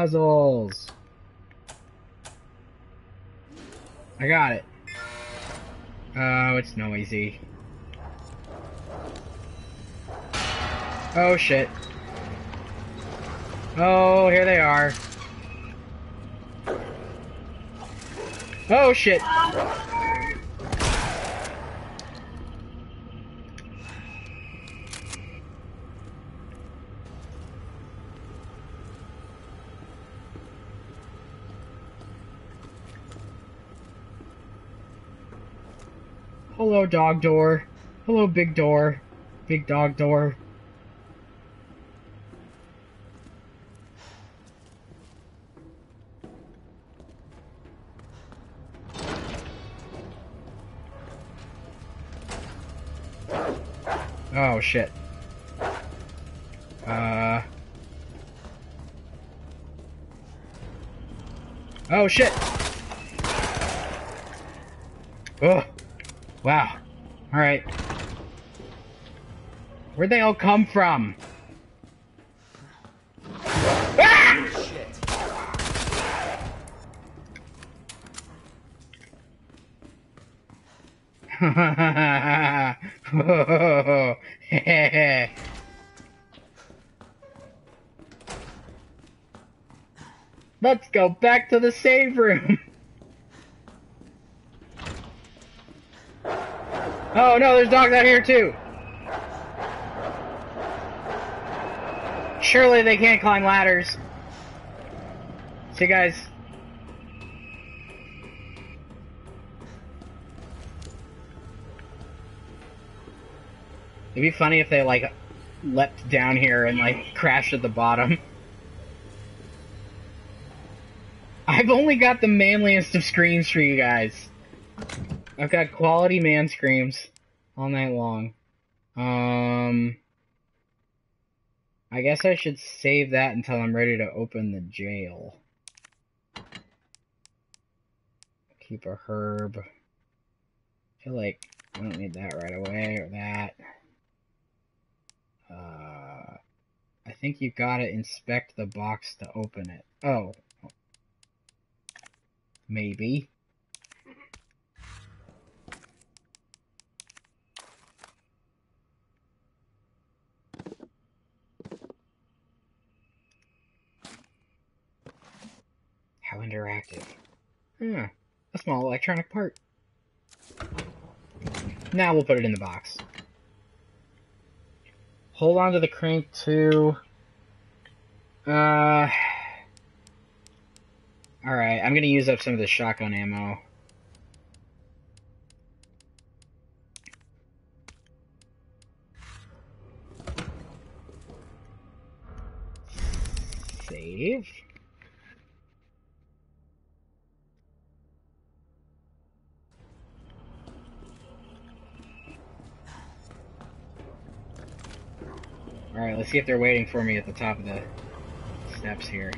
Puzzles. I got it. Oh, it's noisy. Oh shit. Oh, here they are. Oh shit. Dog door. Hello, big door. Big dog door. Oh shit. Uh. Oh shit. Oh. Wow. Alright. Where'd they all come from? Ah! Let's go back to the save room. There's dogs out here too. Surely they can't climb ladders. See guys. It'd be funny if they like leapt down here and like crashed at the bottom. I've only got the manliest of screams for you guys. I've got quality man screams all night long. Um, I guess I should save that until I'm ready to open the jail. Keep a herb. I feel like I don't need that right away or that. Uh, I think you've got to inspect the box to open it. Oh. Maybe. How interactive. Hmm. A small electronic part. Now we'll put it in the box. Hold on to the crank too. Uh. Alright, I'm gonna use up some of the shotgun ammo. See if they're waiting for me at the top of the steps here.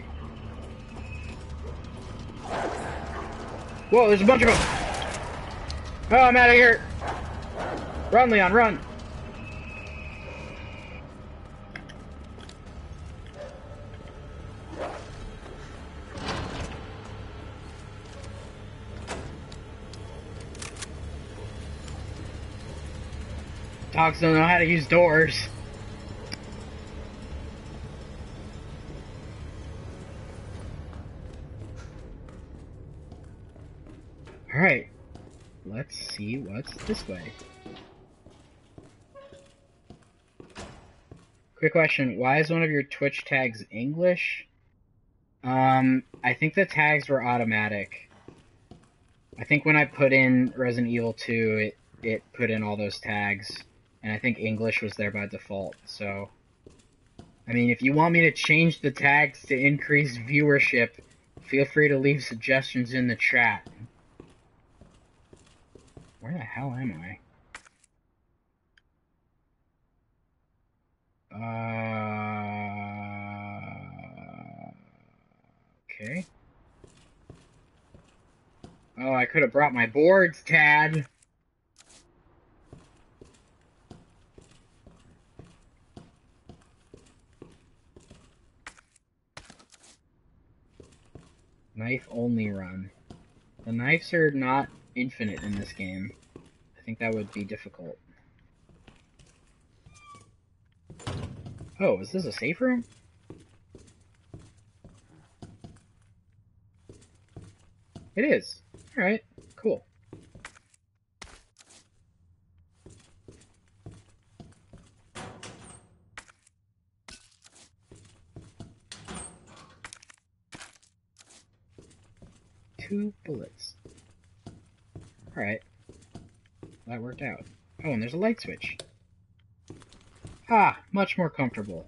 Whoa, there's a bunch of them! Oh, I'm out of here! Run, Leon, run! Dogs don't know how to use doors. Alright. Let's see what's this way. Quick question, why is one of your Twitch tags English? Um, I think the tags were automatic. I think when I put in Resident Evil 2, it, it put in all those tags. And I think English was there by default, so... I mean, if you want me to change the tags to increase viewership, feel free to leave suggestions in the chat. Where the hell am I? Uh, okay. Oh, I could have brought my boards, Tad. Knife only run. The knives are not infinite in this game. I think that would be difficult. Oh, is this a safe room? It is. Alright, cool. Two bullets. Alright. That worked out. Oh, and there's a light switch. Ah, much more comfortable.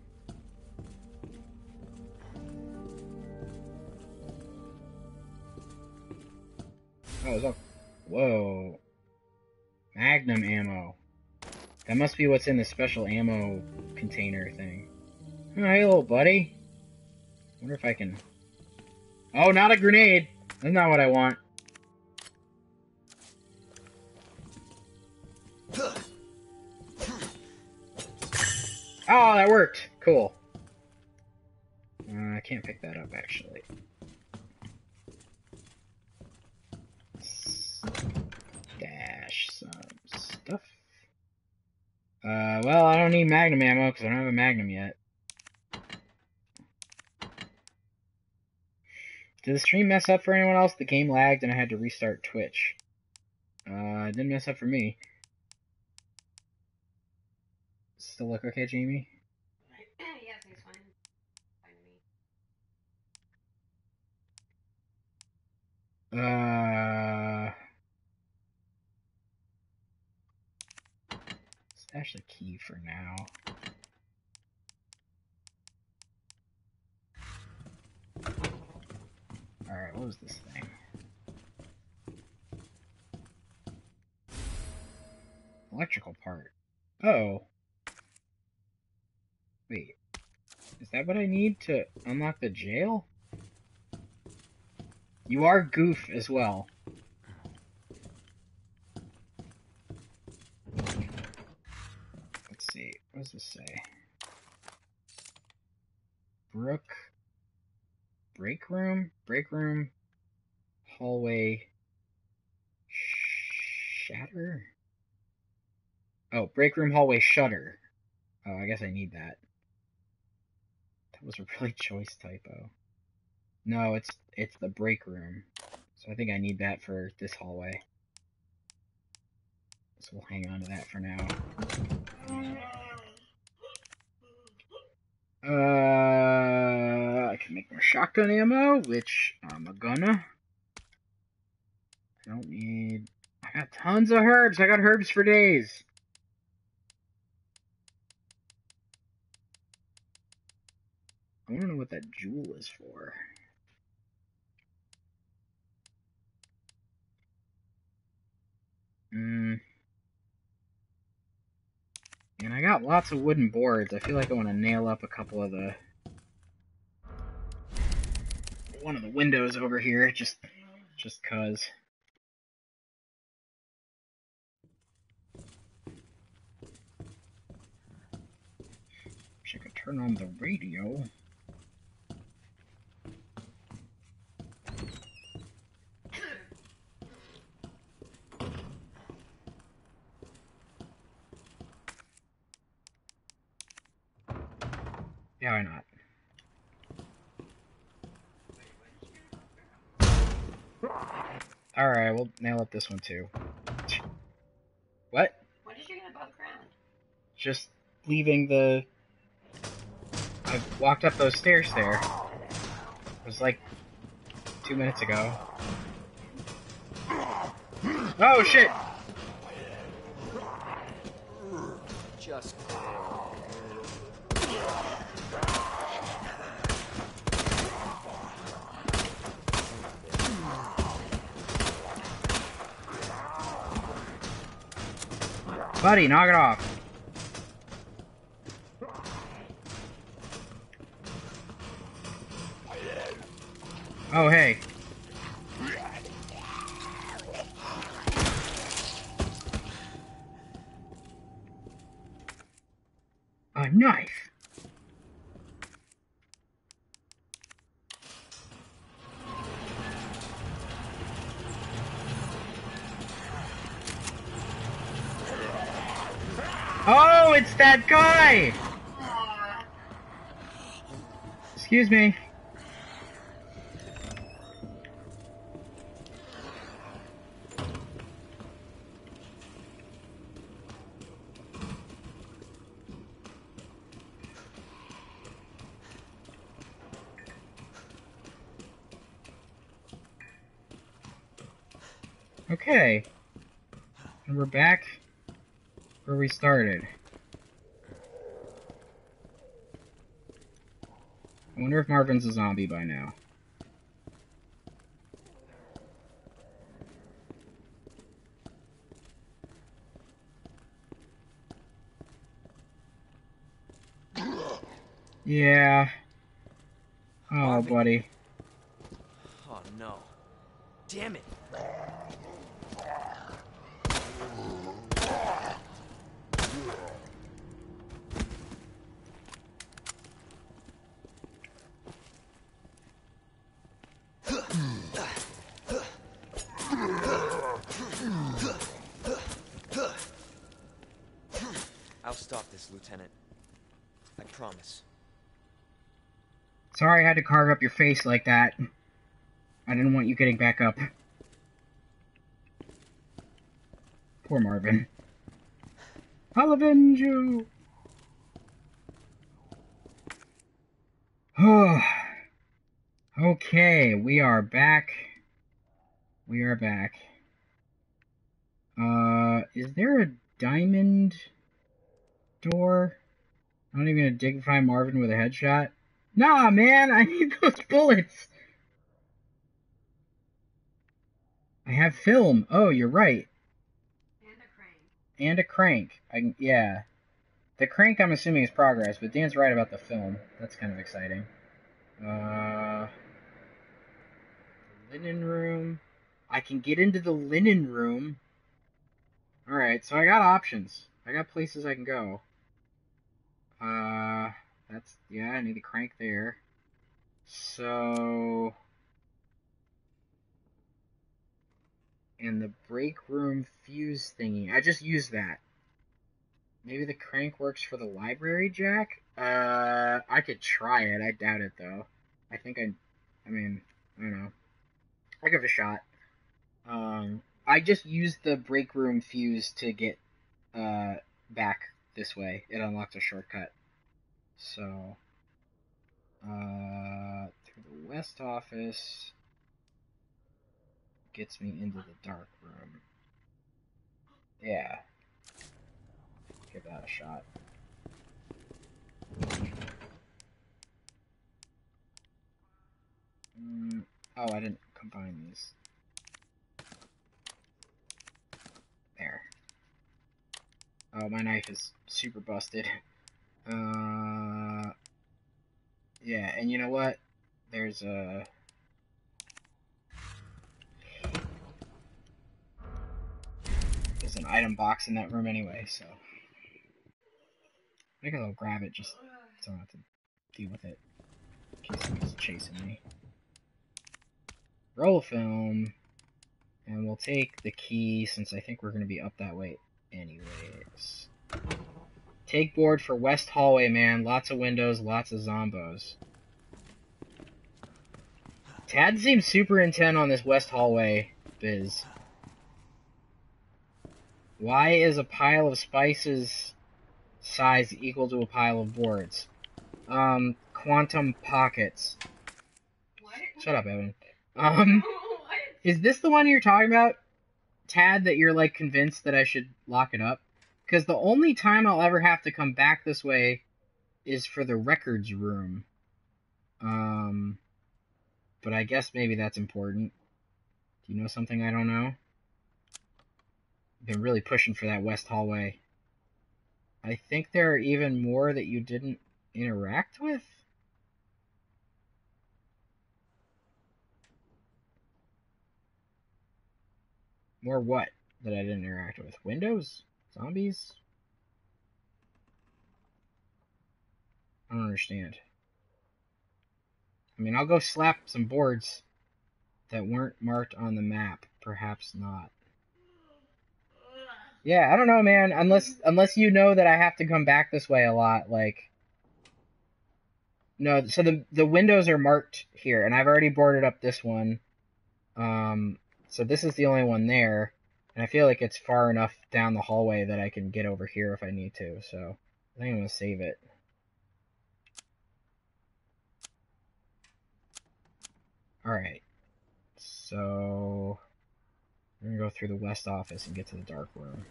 Oh, is that... Whoa. Magnum ammo. That must be what's in the special ammo container thing. Hey, little buddy. wonder if I can... Oh, not a grenade! That's not what I want. Oh, that worked. Cool. Uh, I can't pick that up, actually. Dash some stuff. Uh, well, I don't need magnum ammo because I don't have a magnum yet. Did the stream mess up for anyone else? The game lagged and I had to restart Twitch. Uh, it didn't mess up for me. Still look okay, Jamie? yeah, everything's fine. Fine me. Uh, stash the key for now. Alright, what was this thing? Electrical part. Oh. Wait. Is that what I need to unlock the jail? You are goof as well. Let's see. What does this say? Brook. Break room? Break room. Hallway. Shatter? Oh, break room hallway shutter. Oh, I guess I need that. Was a really choice typo. No, it's it's the break room. So I think I need that for this hallway. So we'll hang on to that for now. Uh, I can make more shotgun ammo, which I'm gonna. I don't need. I got tons of herbs. I got herbs for days. I want to know what that jewel is for. Mm. And I got lots of wooden boards. I feel like I want to nail up a couple of the one of the windows over here, just just cause. Wish I could turn on the radio. Yeah, why not? Alright, we'll nail up this one too. What? What did you get above ground? Just leaving the... I walked up those stairs there. It was like two minutes ago. Oh shit! Just Buddy, knock it off. Oh, hey. A knife. Oh, it's that guy! Excuse me. Okay. And we're back where we started. I wonder if Marvin's a zombie by now. Yeah. Oh, Marvin. buddy. Oh no. Damn it. I'll stop this, Lieutenant. Promise. Sorry I had to carve up your face like that. I didn't want you getting back up. Poor Marvin. I'll avenge you! okay, we are back. We are back. Uh, is there a diamond door? I'm not even gonna dignify Marvin with a headshot. Nah, man, I need those bullets. I have film. Oh, you're right. And a crank. And a crank. I yeah. The crank, I'm assuming, is progress, but Dan's right about the film. That's kind of exciting. Uh, linen room. I can get into the linen room. All right, so I got options. I got places I can go. Uh, that's yeah. I need a crank there. So, and the break room fuse thingy. I just used that. Maybe the crank works for the library jack. Uh, I could try it. I doubt it though. I think I. I mean, I don't know. I'll give it a shot. Um, I just used the break room fuse to get uh back this way. It unlocks a shortcut. So, uh, through the west office gets me into the dark room. Yeah. Give that a shot. Mm, oh, I didn't combine these. There. Oh, my knife is super busted. Uh, yeah, and you know what? There's a. There's an item box in that room anyway, so. I think I'll grab it just so I don't have to deal with it. In case somebody's chasing me. Roll film. And we'll take the key since I think we're going to be up that way anyways. Take board for west hallway, man. Lots of windows, lots of zombos. Tad seems super intent on this west hallway biz. Why is a pile of spices size equal to a pile of boards? Um, quantum pockets. What? Shut up, Evan. Um, is this the one you're talking about, Tad, that you're like convinced that I should lock it up? Because the only time I'll ever have to come back this way is for the records room. Um, but I guess maybe that's important. Do you know something I don't know? Been really pushing for that west hallway. I think there are even more that you didn't interact with. More what that I didn't interact with? Windows? Zombies? I don't understand. I mean, I'll go slap some boards that weren't marked on the map. Perhaps not. Yeah, I don't know, man. Unless unless you know that I have to come back this way a lot, like. No, so the the windows are marked here, and I've already boarded up this one. Um, so this is the only one there, and I feel like it's far enough down the hallway that I can get over here if I need to. So I think I'm gonna save it. All right. So we're gonna go through the west office and get to the dark room.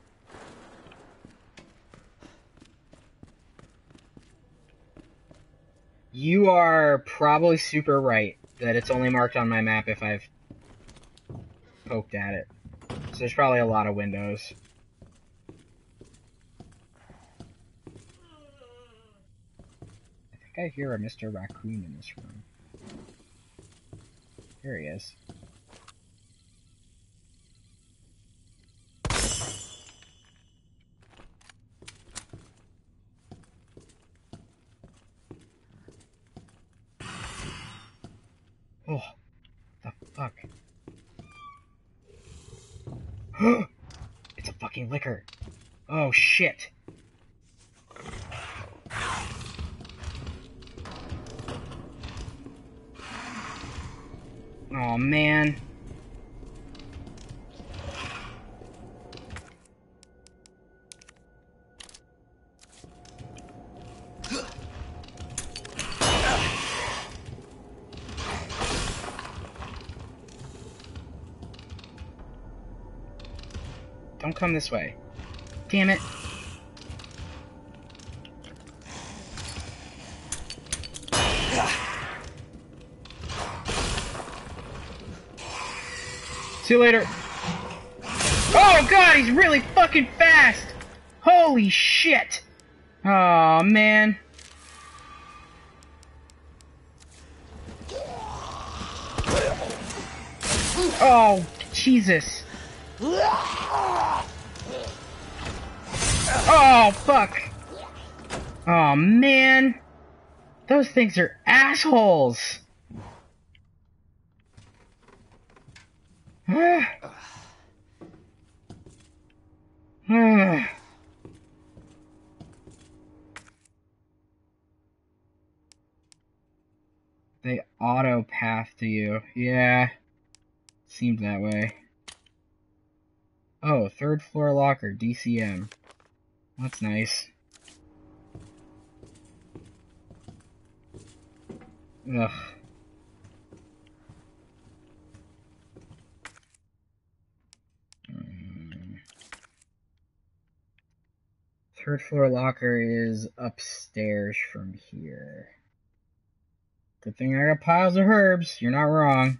You are probably super right that it's only marked on my map if I've poked at it. So there's probably a lot of windows. I think I hear a Mr. Raccoon in this room. Here he is. Oh, the fuck? it's a fucking Licker. Oh shit. Oh man. Come this way. Damn it. See you later. Oh god, he's really fucking fast! Holy shit! Oh man. Oh, Jesus. Oh, fuck. Oh, man. Those things are assholes. they auto path to you. Yeah. Seemed that way. Oh, third floor locker, DCM. That's nice. Ugh. Mm. Third floor locker is upstairs from here. Good thing I got piles of herbs. You're not wrong.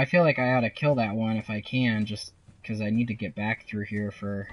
I feel like I ought to kill that one if I can, just because I need to get back through here for...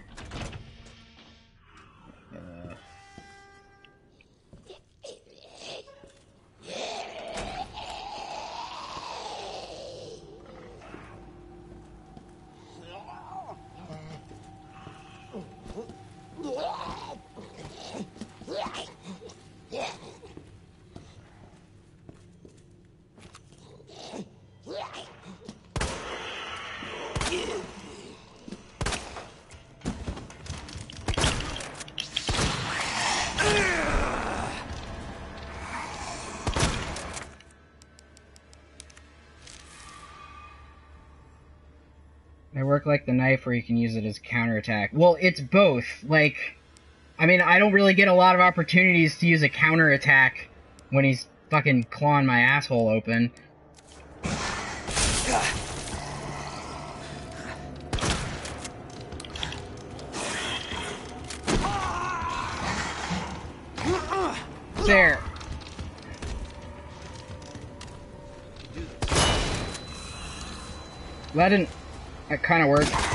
where you can use it as a counterattack? Well, it's both. Like, I mean, I don't really get a lot of opportunities to use a counterattack when he's fucking clawing my asshole open. There. That didn't... That kind of worked.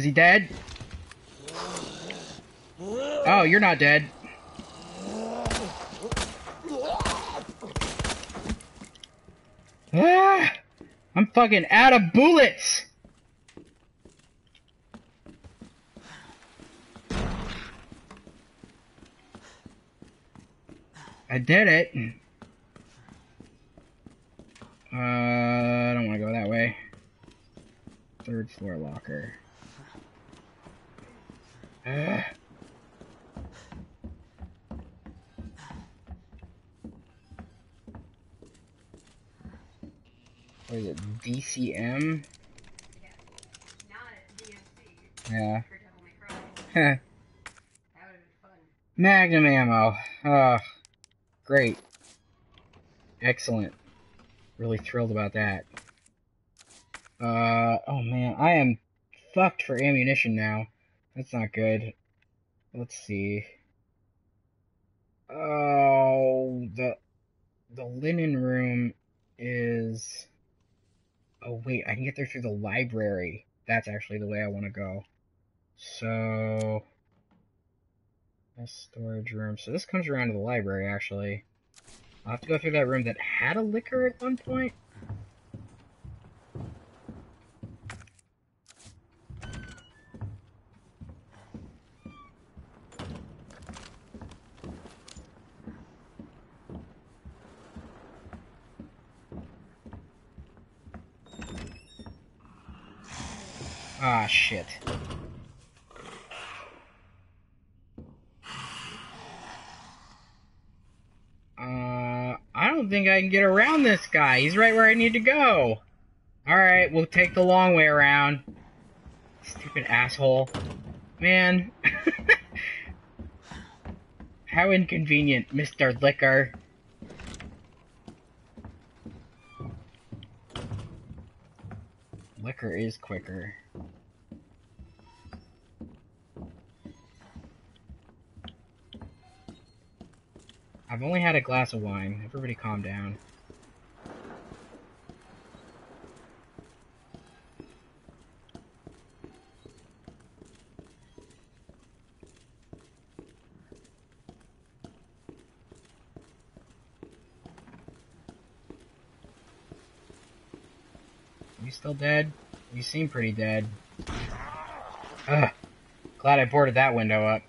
Is he dead? Oh, you're not dead. Ah! I'm fucking out of bullets! I did it. Uh, I don't want to go that way. Third floor locker. Ugh. What is it? DCM? Not at DMC Yeah. for Devil May Cry. Heh. That would have been fun. Magnum ammo. Oh, great. Excellent. Really thrilled about that. Uh, oh man, I am fucked for ammunition now. That's not good. Let's see. Oh, the the linen room is. Oh wait, I can get there through the library. That's actually the way I want to go. So. Storage room. So this comes around to the library, actually. I'll have to go through that room that had a Licker at one point. Ah, shit. Uh, I don't think I can get around this guy. He's right where I need to go. Alright, we'll take the long way around. Stupid asshole. Man. How inconvenient, Mr. Licker. Liquor is quicker. I've only had a glass of wine. Everybody calm down. You still dead? You seem pretty dead. Ugh. Glad I boarded that window up.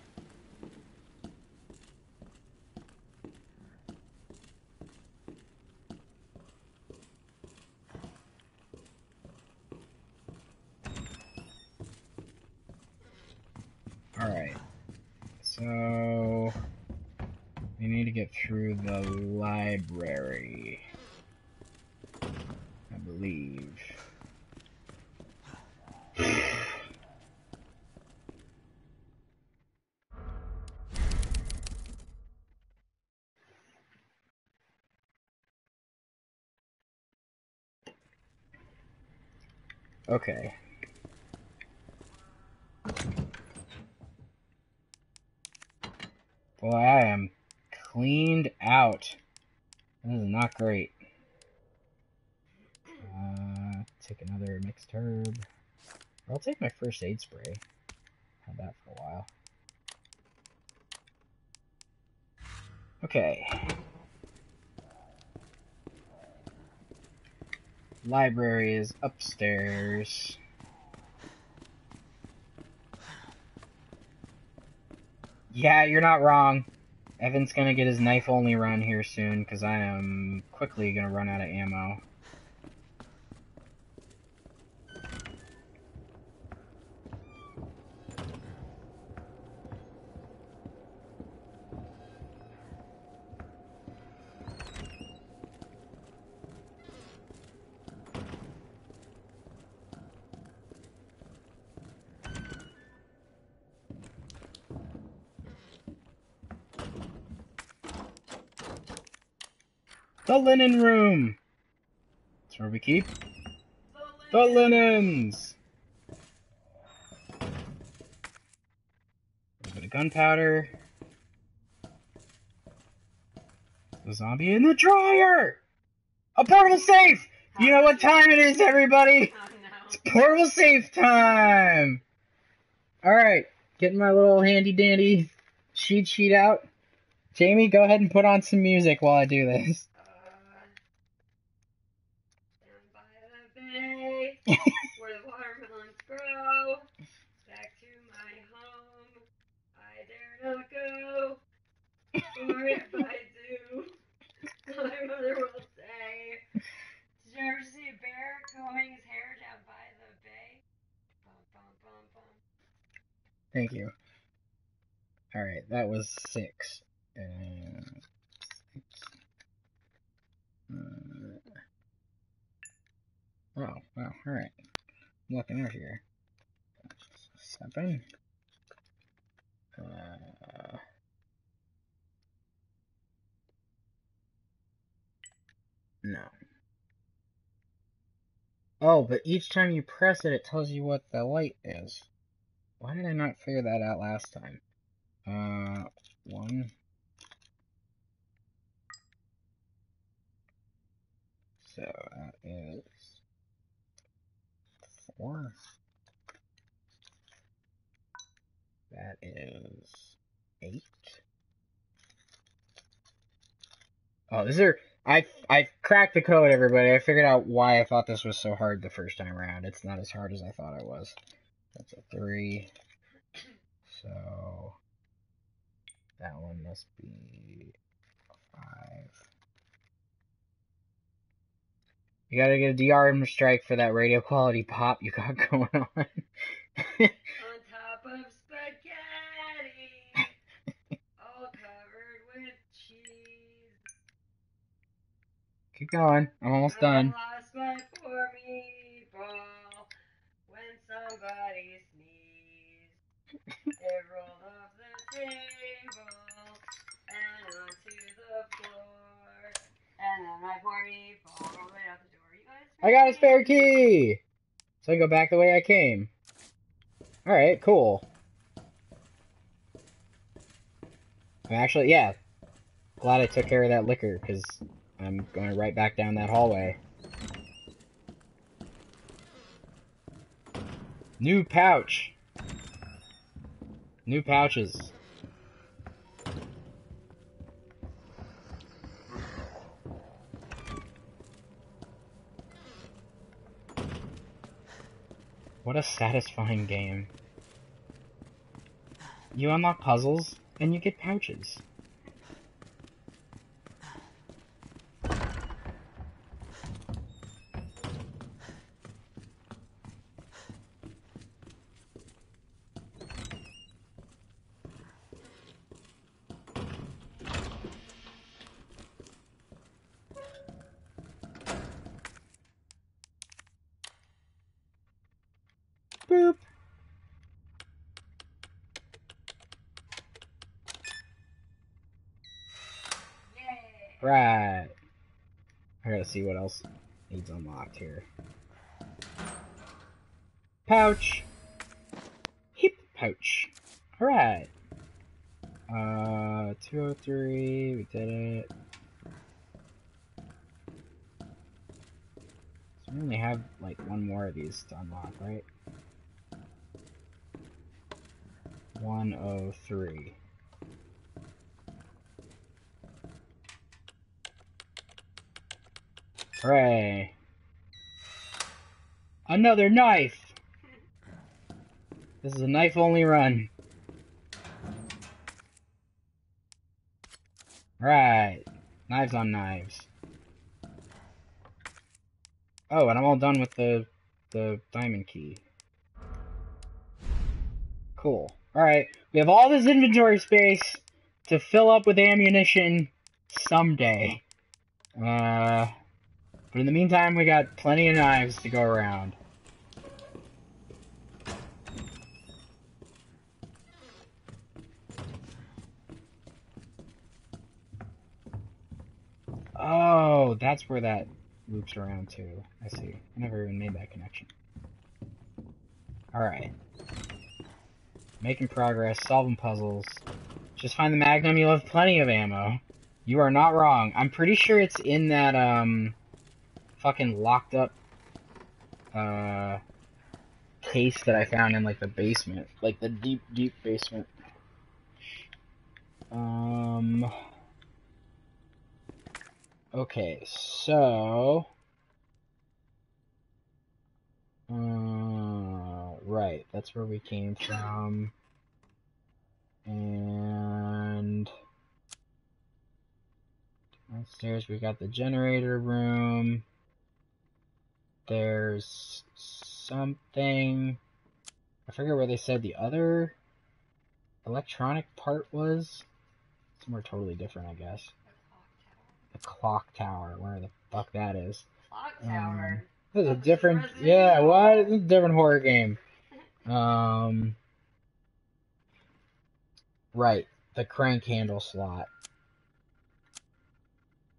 Alright. So... We need to get through the library. I believe. Okay. Boy, I am cleaned out. This is not great. Uh, take another mixed herb. I'll take my first aid spray. Had that for a while. Okay. Library is upstairs. Yeah, you're not wrong. Evan's gonna get his knife only run here soon, because I am quickly gonna run out of ammo. Linen room! That's where we keep the linens! A bit of gunpowder. The zombie in the dryer! A portable safe! You know what time it is, everybody! Oh no. It's portable safe time! Alright, getting my little handy dandy cheat sheet out. Jamie, go ahead and put on some music while I do this. Uh, down by the bay, where the watermelons grow. Back to my home. I dare not go. If I do, my mother will say. Did you ever see a bear combing his hair down by the bay? Bum, bum, bum, bum. Thank you. Alright, that was six. Six. Uh, oh, wow, alright. Looking out here. Seven. Uh, no. Oh, but each time you press it, it tells you what the light is. Why did I not figure that out last time? Uh, one. So that is four. That is eight. Oh, these are I I cracked the code, everybody. I figured out why I thought this was so hard the first time around. It's not as hard as I thought it was. That's a three. So that one must be five. You gotta get a DRM strike for that radio quality pop you got going on. On top of out the door. You guys I got a spare key! So I go back the way I came. Alright, cool. I'm actually, yeah. Glad I took care of that Licker, because I'm going right back down that hallway. New pouch. New pouches. What a satisfying game. You unlock puzzles, and you get pouches. Boop. Yay! Right. I gotta see what else needs unlocked here. Pouch. Hip pouch. Alright. Uh, 203, we did it. So we only have like one more of these to unlock, right? 103. Hooray. Another knife! This is a knife only run. Right. Knives on knives. Oh, and I'm all done with the the diamond key. Cool. Alright. We have all this inventory space to fill up with ammunition someday. Uh but in the meantime, we got plenty of knives to go around. Oh, that's where that loops around too. I see. I never even made that connection. Alright. Making progress, solving puzzles. Just find the Magnum, you'll have plenty of ammo. You are not wrong. I'm pretty sure it's in that, um fucking locked up uh case that I found in like the basement, like the deep, deep basement. Um. Okay, so. Uh, right, that's where we came from. And. Downstairs, we got the generator room. There's something. I forget where they said the other electronic part was. Somewhere totally different, I guess. Clock tower, where the fuck that is. Clock Um, tower. This is a different, yeah. What? A different horror game. Um, right, the crank handle slot.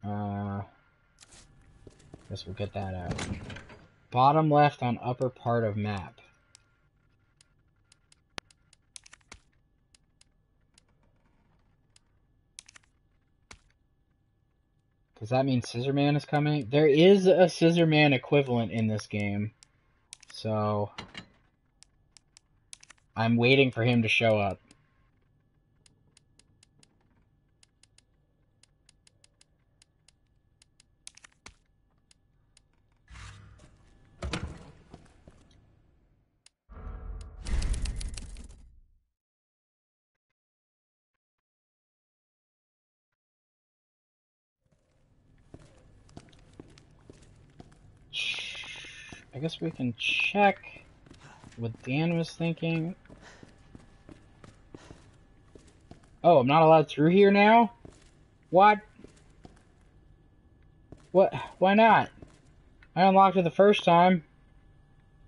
Uh, guess we'll get that out. Bottom left on upper part of map. Does that mean Scissor Man is coming? There is a Scissor Man equivalent in this game. So I'm waiting for him to show up. I guess we can check what Dan was thinking. Oh, I'm not allowed through here now? What? What? Why not? I unlocked it the first time.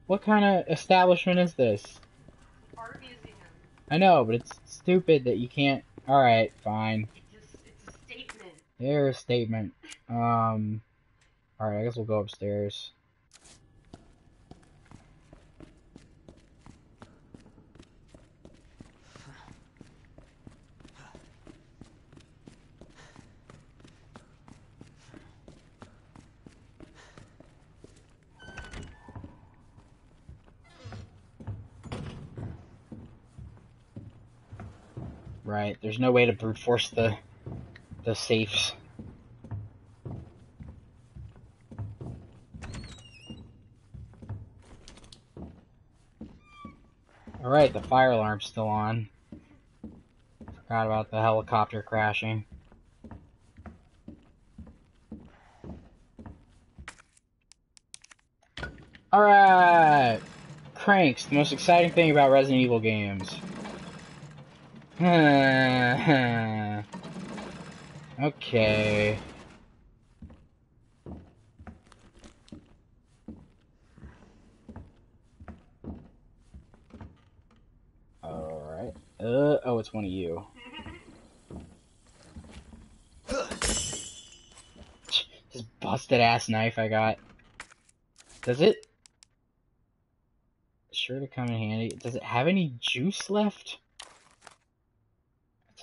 What kind of establishment is this? Art museum. I know, but it's stupid that you can't. Alright, fine. It's a, it's a statement. There's a statement. Um. Alright, I guess we'll go upstairs. Right, there's no way to brute force the the safes. Alright, the fire alarm's still on. Forgot about the helicopter crashing. Alright! Cranks, the most exciting thing about Resident Evil games. okay. Alright. Uh, oh, it's one of you. This busted ass knife I got. Does it? Sure to come in handy. Does it have any juice left?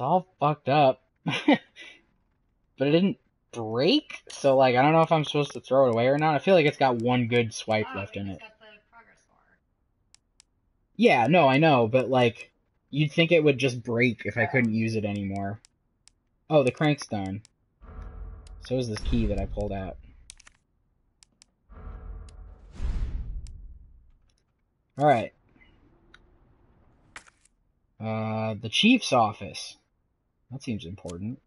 It's all fucked up. but it didn't break, so like I don't know if I'm supposed to throw it away or not. I feel like it's got one good swipe oh, left in it. got the progress bar. Yeah, no, I know, but like you'd think it would just break if I couldn't use it anymore. Oh, the crank's done. So is this key that I pulled out. Alright. Uh, the chief's office. That seems important.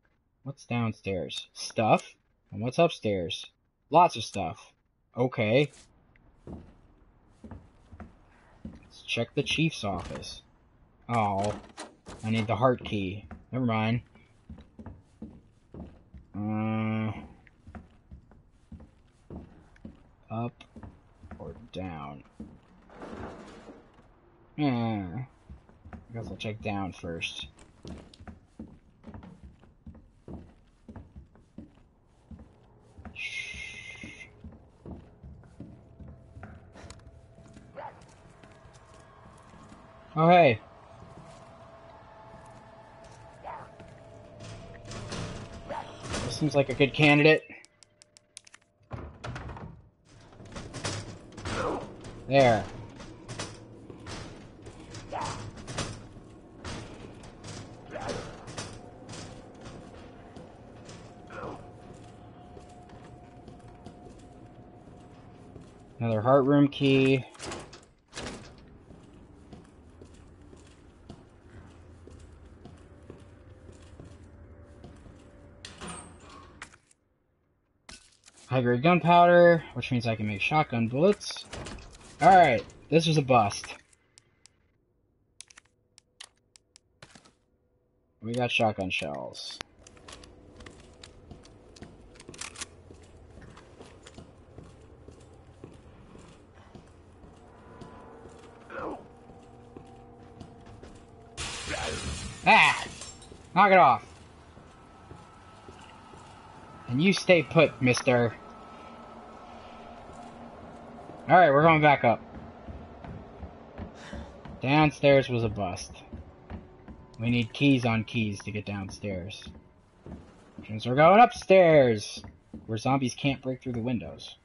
What's downstairs? Stuff? And what's upstairs? Lots of stuff. Okay. Let's check the chief's office. Oh, I need the heart key. Never mind. Uh, up or down? Yeah. I guess I'll check down first. Oh, hey. This seems like a good candidate. There. Another heart room key. Grade gunpowder, which means I can make shotgun bullets. Alright, this was a bust. We got shotgun shells. Ah! Knock it off. And you stay put, mister. Alright, we're going back up. Downstairs was a bust. We need keys on keys to get downstairs. Means we're going upstairs! Where zombies can't break through the windows.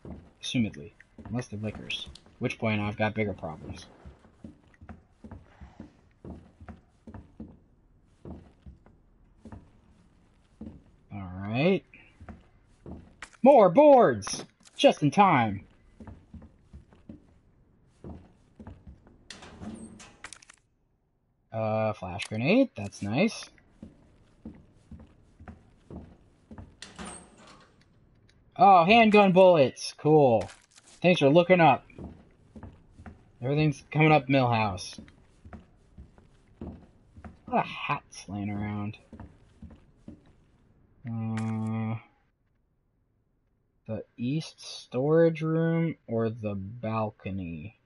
Assumedly. Unless they're lickers. Which point I've got bigger problems. Alright. More boards! Just in time. Uh, flash grenade, that's nice. Oh, handgun bullets, cool. Things are looking up. Everything's coming up Milhouse. A lot of hats laying around. Uh, the east storage room or the balcony?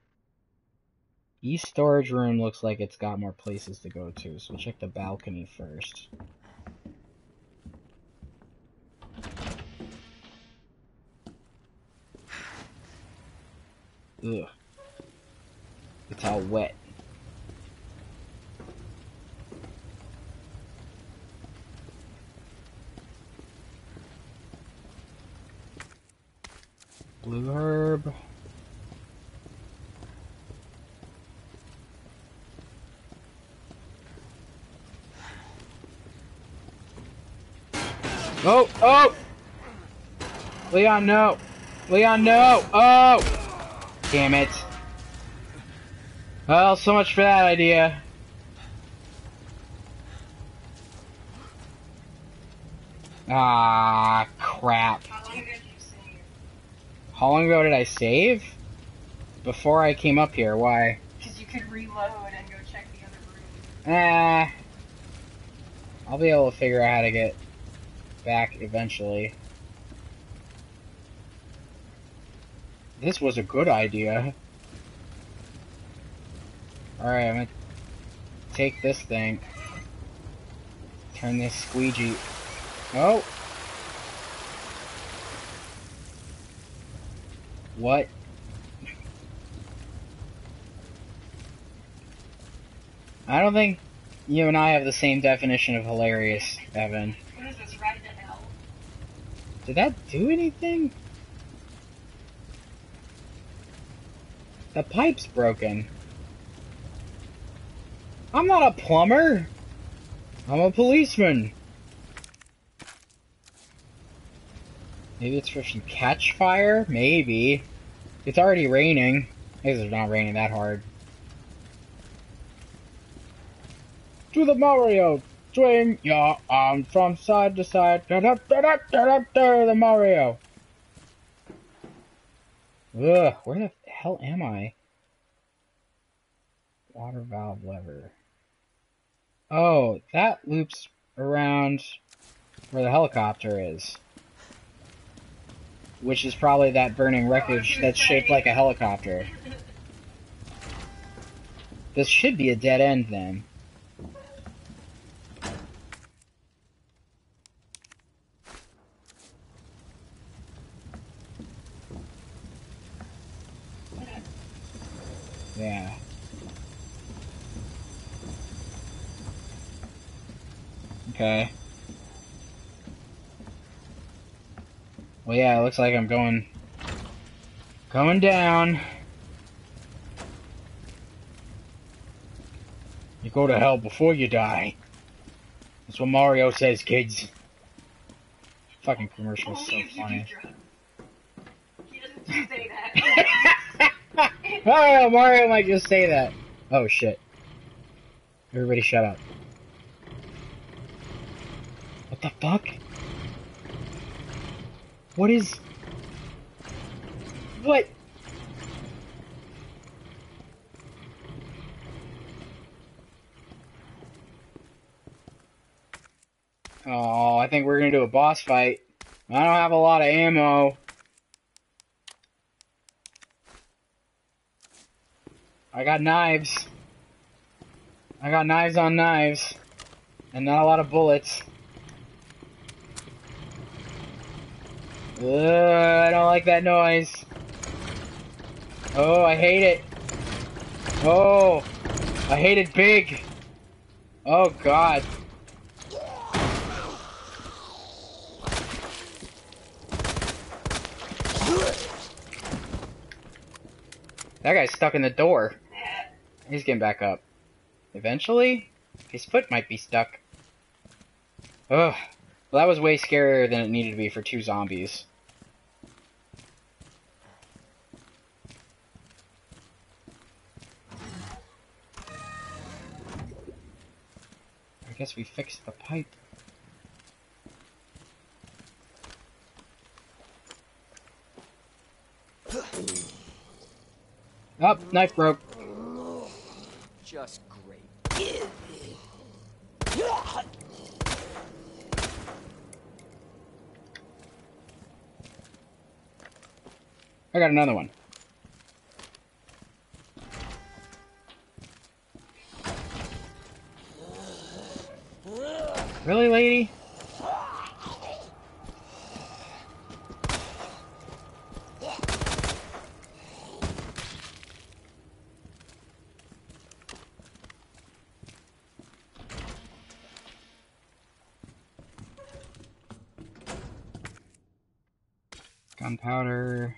East storage room looks like it's got more places to go to, so we'll check the balcony first. Ugh. It's all wet. Blue herb. Oh, oh! Leon, no! Leon, no! Oh! Damn it. Well, so much for that idea. Ah, crap. How long ago did? How long ago did I save? Before I came up here, why? Because you could reload and go check the other room. Ah. I'll be able to figure out how to get back eventually. This was a good idea. Alright, I'm gonna take this thing. Turn this squeegee. Oh! What? I don't think you and I have the same definition of hilarious, Evan. What is this, Ride to Hell? Did that do anything? The pipe's broken. I'm not a plumber. I'm a policeman. Maybe it's for some catch fire? Maybe. It's already raining. It's not raining that hard. To the Mario! Swing your um, arms from side to side. Da da da da da da da the Mario. Ugh, where the hell am I? Water valve lever. Oh, that loops around where the helicopter is. Which is probably that burning wreckage that's shaped like a helicopter. This should be a dead end then. there. Okay. Well, yeah, it looks like I'm going... Going down. You go to hell before you die. That's what Mario says, kids. Fucking commercial is so funny. oh, Mario might just say that. Oh shit. Everybody shut up. What the fuck? What is... What? Oh, I think we're gonna do a boss fight. I don't have a lot of ammo. I got knives. I got knives on knives. And not a lot of bullets. Ugh, I don't like that noise. Oh, I hate it. Oh, I hate it big. Oh, God. That guy's stuck in the door. He's getting back up. Eventually? His foot might be stuck. Ugh. Well, that was way scarier than it needed to be for two zombies. I guess we fixed the pipe. Up, oh, knife broke. Just great. I got another one. Really, lady? Gunpowder.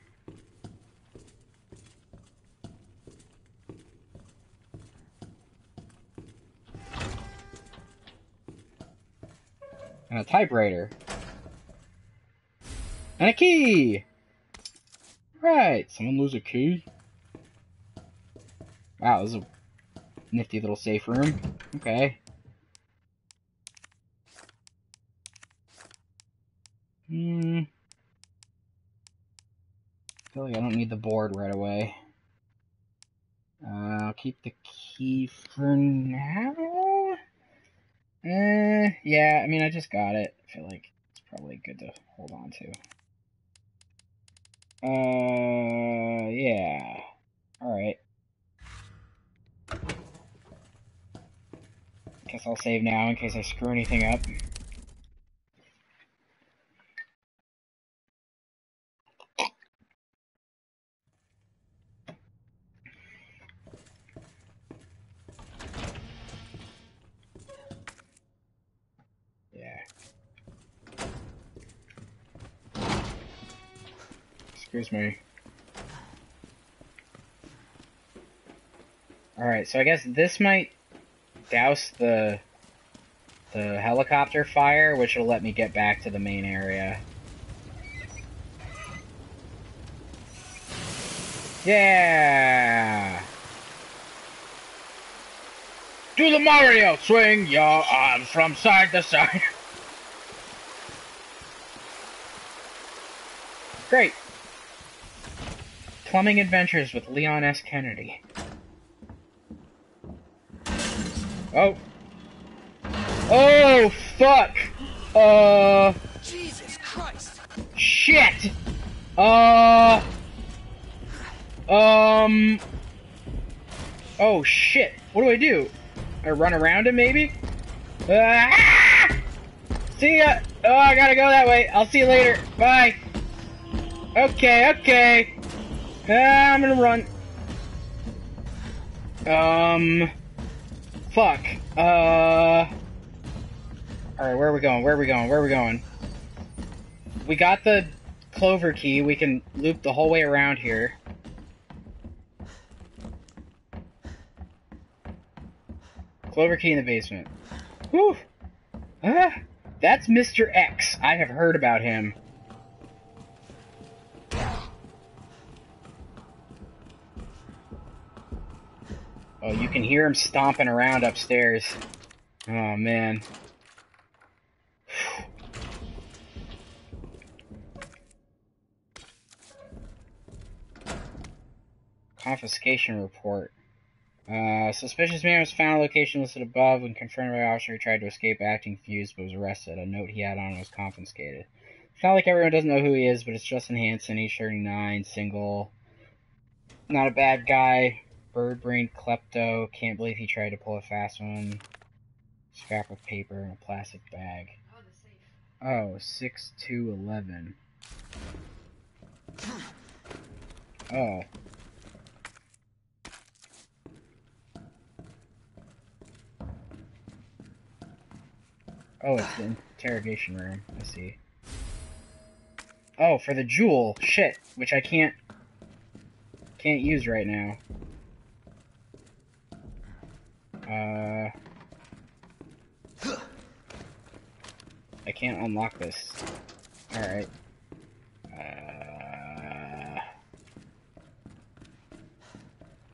And a typewriter. And a key! Right, someone lose a key? Wow, this is a nifty little safe room. Okay. Hmm. I feel like I don't need the board right away. Uh, I'll keep the key for now. Uh, yeah, I mean, I just got it. I feel like it's probably good to hold on to. Uh, yeah. Alright. Guess I'll save now in case I screw anything up. Yeah. Excuse me. Alright, so I guess this might douse the the helicopter fire, which will let me get back to the main area. Yeah! Do the Mario! Swing your arms from side to side. Great. Plumbing Adventures with Leon S. Kennedy. Oh. Oh, fuck! Uh. Jesus Christ! Shit! Uh. Um. Oh, shit. What do I do? I run around him, maybe? Ah! See ya! Oh, I gotta go that way. I'll see you later. Bye. Okay, okay. I'm gonna run. Um. Fuck. Uh. Alright, where are we going? Where are we going? Where are we going? We got the clover key. We can loop the whole way around here. Clover key in the basement. Whew. Ah, that's Mr. X. I have heard about him. Oh, you can hear him stomping around upstairs. Oh, man. Confiscation report. Uh, suspicious man was found at location listed above when confirmed by officer who tried to escape acting fused but was arrested. A note he had on was confiscated. It's not like everyone doesn't know who he is, but it's Justin Hanson, age 39, single. Not a bad guy. Bird brain klepto. Can't believe he tried to pull a fast one. Scrap of paper in a plastic bag. Oh, the safe. Oh, 6 to 11. Oh. Oh, it's the interrogation room. I see. Oh, for the jewel. Shit. Which I can't... Can't use right now. Uh... I can't unlock this. Alright. Uh...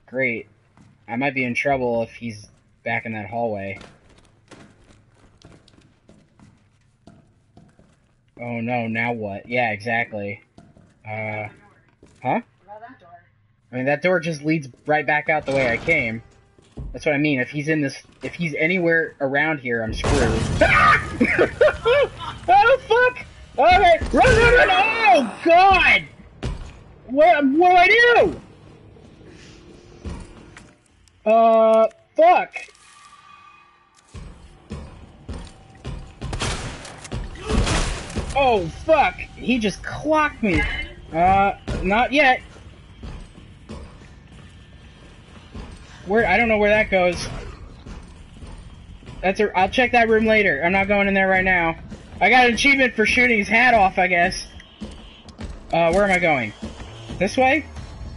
Great. I might be in trouble if he's back in that hallway. Oh no, now what? Yeah, exactly. Uh, huh? About that door? I mean, that door just leads right back out the way I came. That's what I mean. If he's in this, if he's anywhere around here, I'm screwed. oh fuck! Okay, run, run, run! Oh god! What? What do I do? Uh, fuck. Oh fuck! He just clocked me. Uh, not yet. Where I don't know where that goes. That's a. I'll check that room later. I'm not going in there right now. I got an achievement for shooting his hat off, I guess. Uh, where am I going? This way?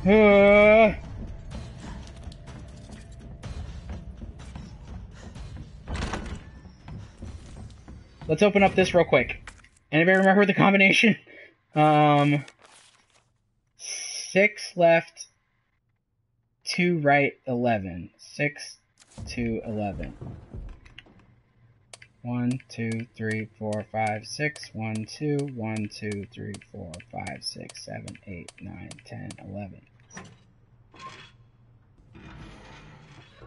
Uh. Let's open up this real quick. Anybody remember the combination? Um, six left, two right, eleven. Six, two, eleven. One, two, three, four, five, six. One, two, one, two, three, four, five, six, seven, eight, nine, ten, eleven.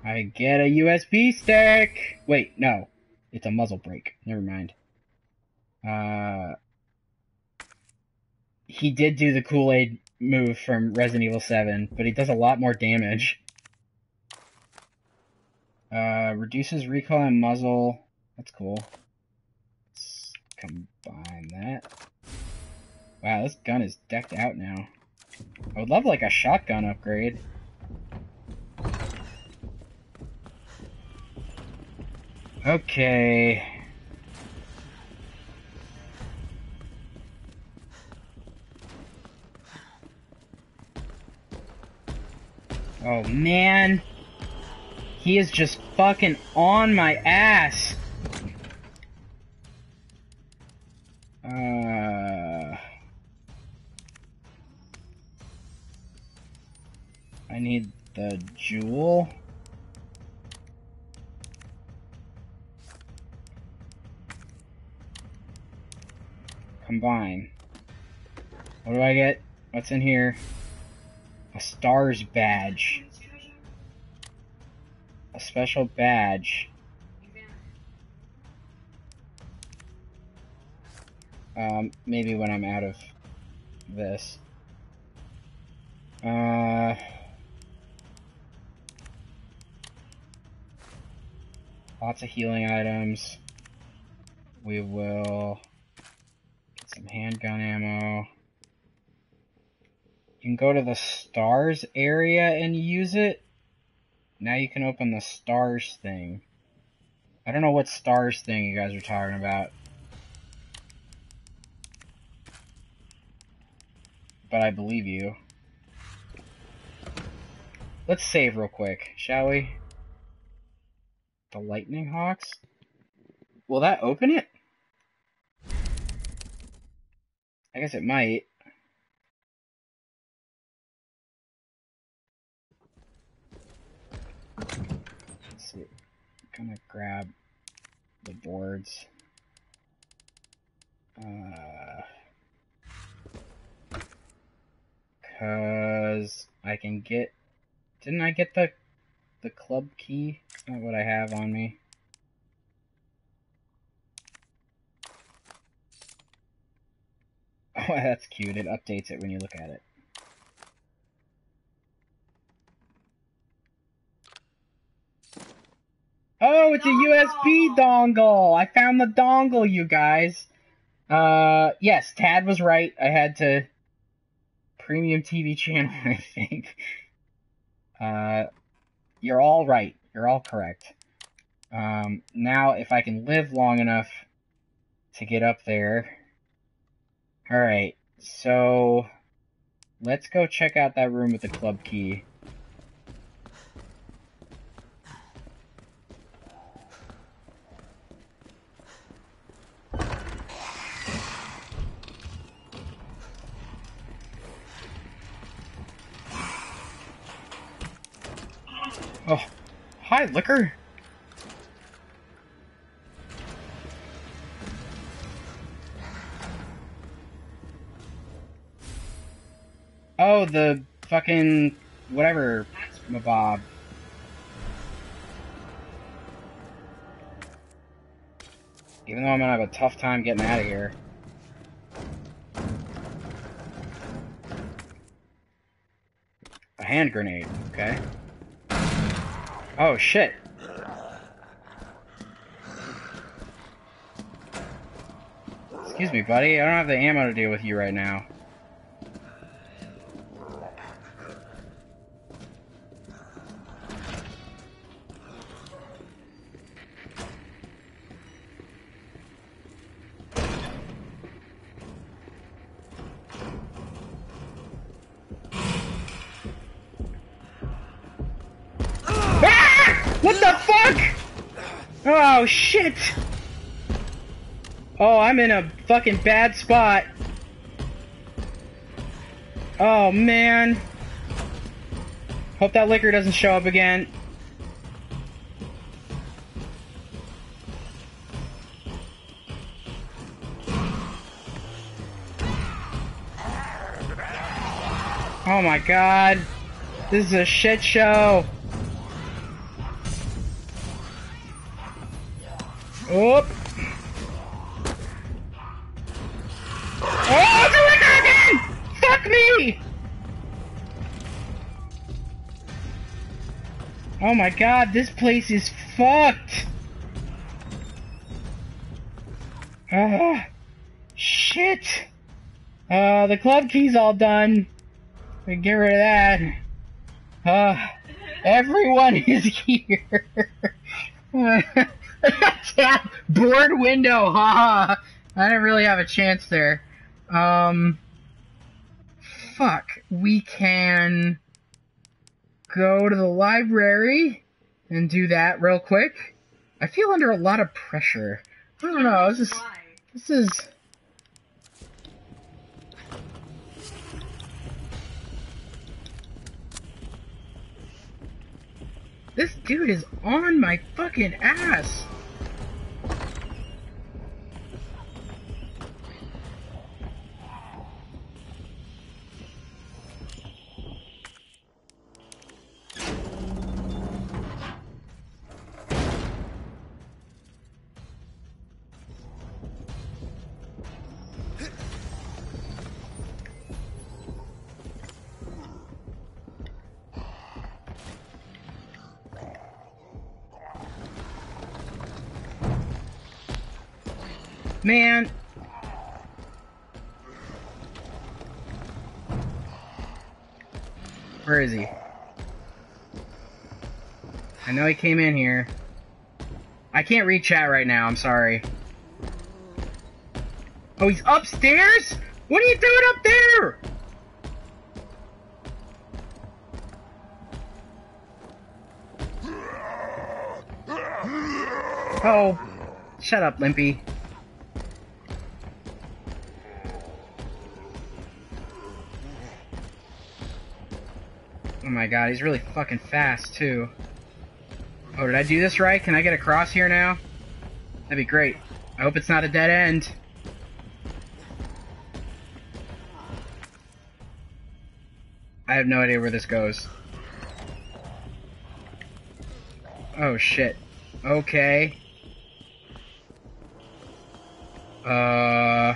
I get a USB stick. Wait, no, it's a muzzle brake. Never mind. Uh, he did do the Kool Aid move from Resident Evil 7, but he does a lot more damage. Uh, reduces recoil and muzzle. That's cool. Let's combine that. Wow, this gun is decked out now. I would love like a shotgun upgrade. Okay. Oh man. He is just fucking on my ass. Uh I need the jewel. Combine. What do I get? What's in here? A stars badge. A special badge. Um, maybe when I'm out of this. Uh. Lots of healing items. We will get some handgun ammo. Can go to the stars area and use it. Now you can open the stars thing. I don't know what stars thing you guys are talking about. But I believe you. Let's save real quick, shall we? The Lightning Hawks? Will that open it? I guess it might. Let's see. I'm gonna grab the boards. Uh, cause I can get. Didn't I get the the club key? It's not what I have on me. Oh, that's cute. It updates it when you look at it. Oh, it's a USB dongle. I found the dongle, you guys. Uh, yes, Tad was right. I had to premium TV channel, I think. Uh, you're all right. You're all correct. Um, now if I can live long enough to get up there. Alright, so let's go check out that room with the club key. Oh, Licker. Oh, the fucking whatever, Mabob. Even though I'm gonna have a tough time getting out of here. A hand grenade, okay. Oh shit. Excuse me, buddy. I don't have the ammo to deal with you right now. Oh, I'm in a fucking bad spot. Oh man. Hope that Licker doesn't show up again. Oh my god. This is a shit show. Oop. Oh my god, this place is fucked! Ah, shit! Uh, the club key's all done. We get rid of that. Uh, everyone is here. Tap board window, haha. I didn't really have a chance there. Um, fuck. We can go to the library and do that real quick. I feel under a lot of pressure. I don't know. This is this is. This dude is on my fucking ass. Man. Where is he? I know he came in here. I can't read chat right now, I'm sorry. Oh, he's upstairs? What are you doing up there? Oh, shut up, Limpy. My god, he's really fucking fast too. Oh, did I do this right? Can I get across here now? That'd be great. I hope it's not a dead end. I have no idea where this goes. Oh shit. Okay. Uh.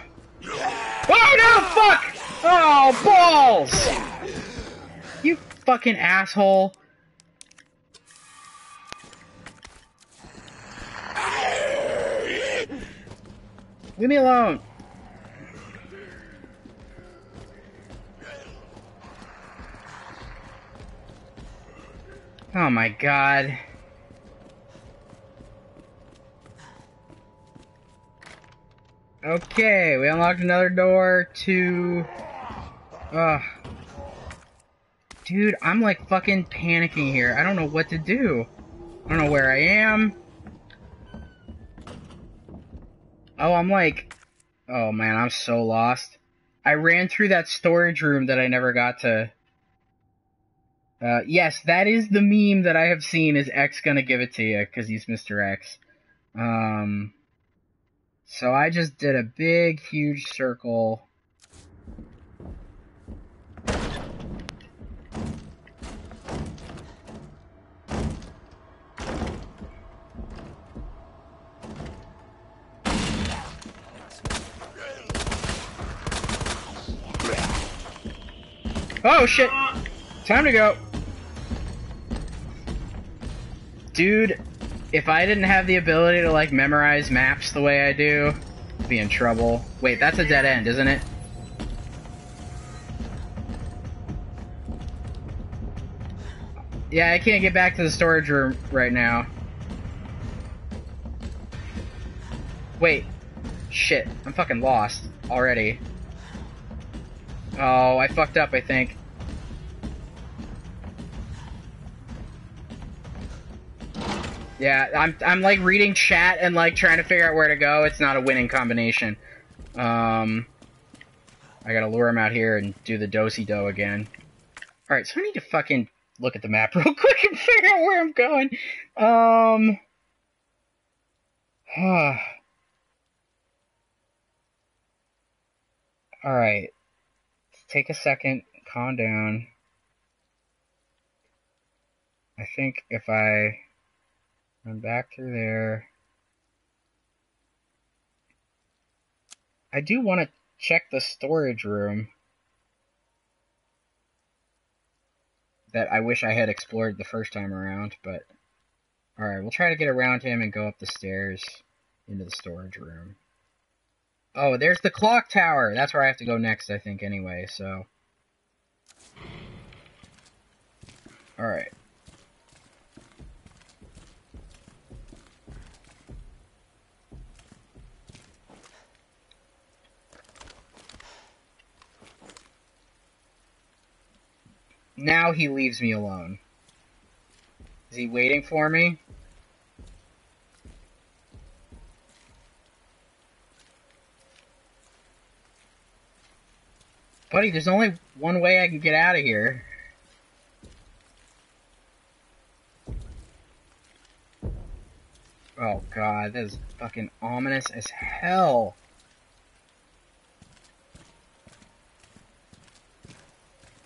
Oh no! Fuck! Oh balls! Fucking asshole! Leave me alone. Oh my god. Okay, we unlocked another door to... Ugh. Dude, I'm like fucking panicking here. I don't know what to do. I don't know where I am. Oh, I'm like... Oh man, I'm so lost. I ran through that storage room that I never got to... Uh, yes, that is the meme that I have seen is X gonna give it to you, because he's Mr. X. Um... So I just did a big, huge circle. Oh shit! Time to go! Dude, if I didn't have the ability to like memorize maps the way I do, I'd be in trouble. Wait, that's a dead end, isn't it? Yeah, I can't get back to the storage room right now. Wait. Shit, I'm fucking lost already. Oh, I fucked up, I think. Yeah, I'm I'm like reading chat and like trying to figure out where to go. It's not a winning combination. Um, I gotta lure him out here and do the dosey do again. All right, so I need to fucking look at the map real quick and figure out where I'm going. Um. All right, take a second, calm down. I think if I Run back through there. I do want to check the storage room. That I wish I had explored the first time around, but... Alright, we'll try to get around him and go up the stairs into the storage room. Oh, there's the clock tower! That's where I have to go next, I think, anyway, so... Alright. Now he leaves me alone. Is he waiting for me? Buddy, there's only one way I can get out of here. Oh god, that is fucking ominous as hell.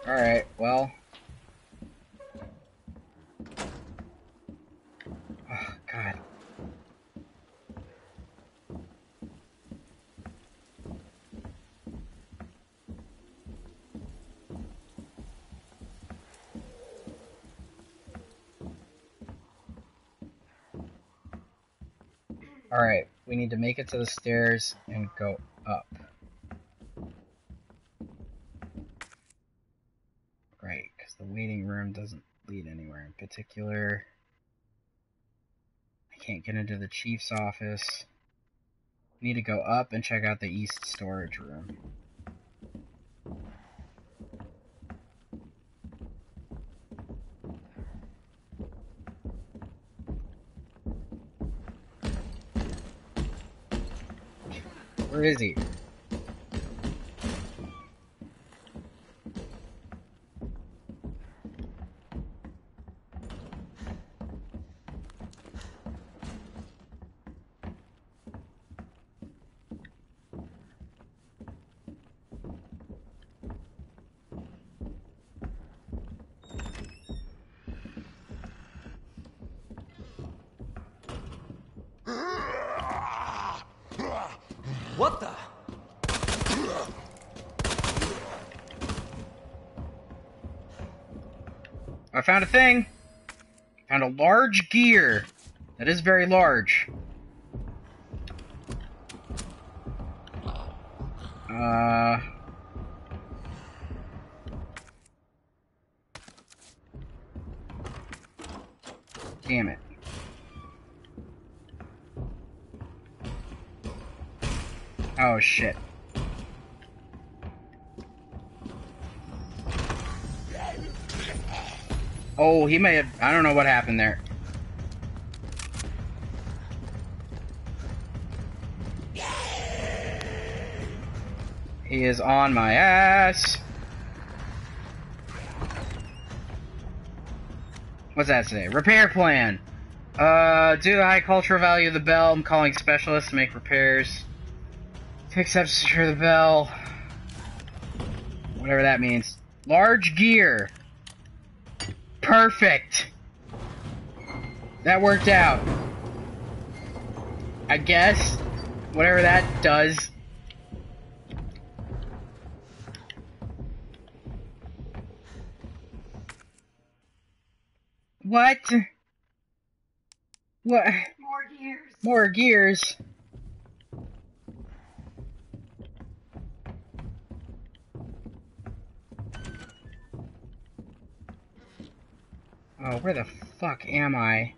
Alright, well... God. Alright, we need to make it to the stairs and go up. Right, because the waiting room doesn't lead anywhere in particular I can't get into the chief's office. Need to go up and check out the east storage room. Where is he? What the? I found a thing. Found a large gear. That is very large. Uh. Damn it. Oh shit. Oh, he may have. I don't know what happened there. He is on my ass. What's that say? Repair plan. Uh, due to the high cultural value of the bell, I'm calling specialists to make repairs. Take steps to secure the bell. Whatever that means. Large gear. Perfect. That worked out. I guess. Whatever that does. What? What? More gears. More gears. Oh, where the fuck am I?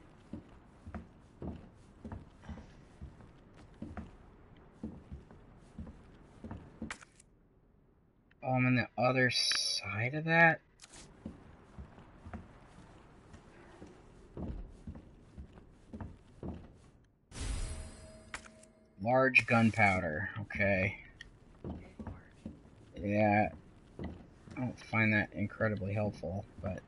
Oh, I'm on the other side of that? Large gunpowder, okay. Yeah, I don't find that incredibly helpful, but...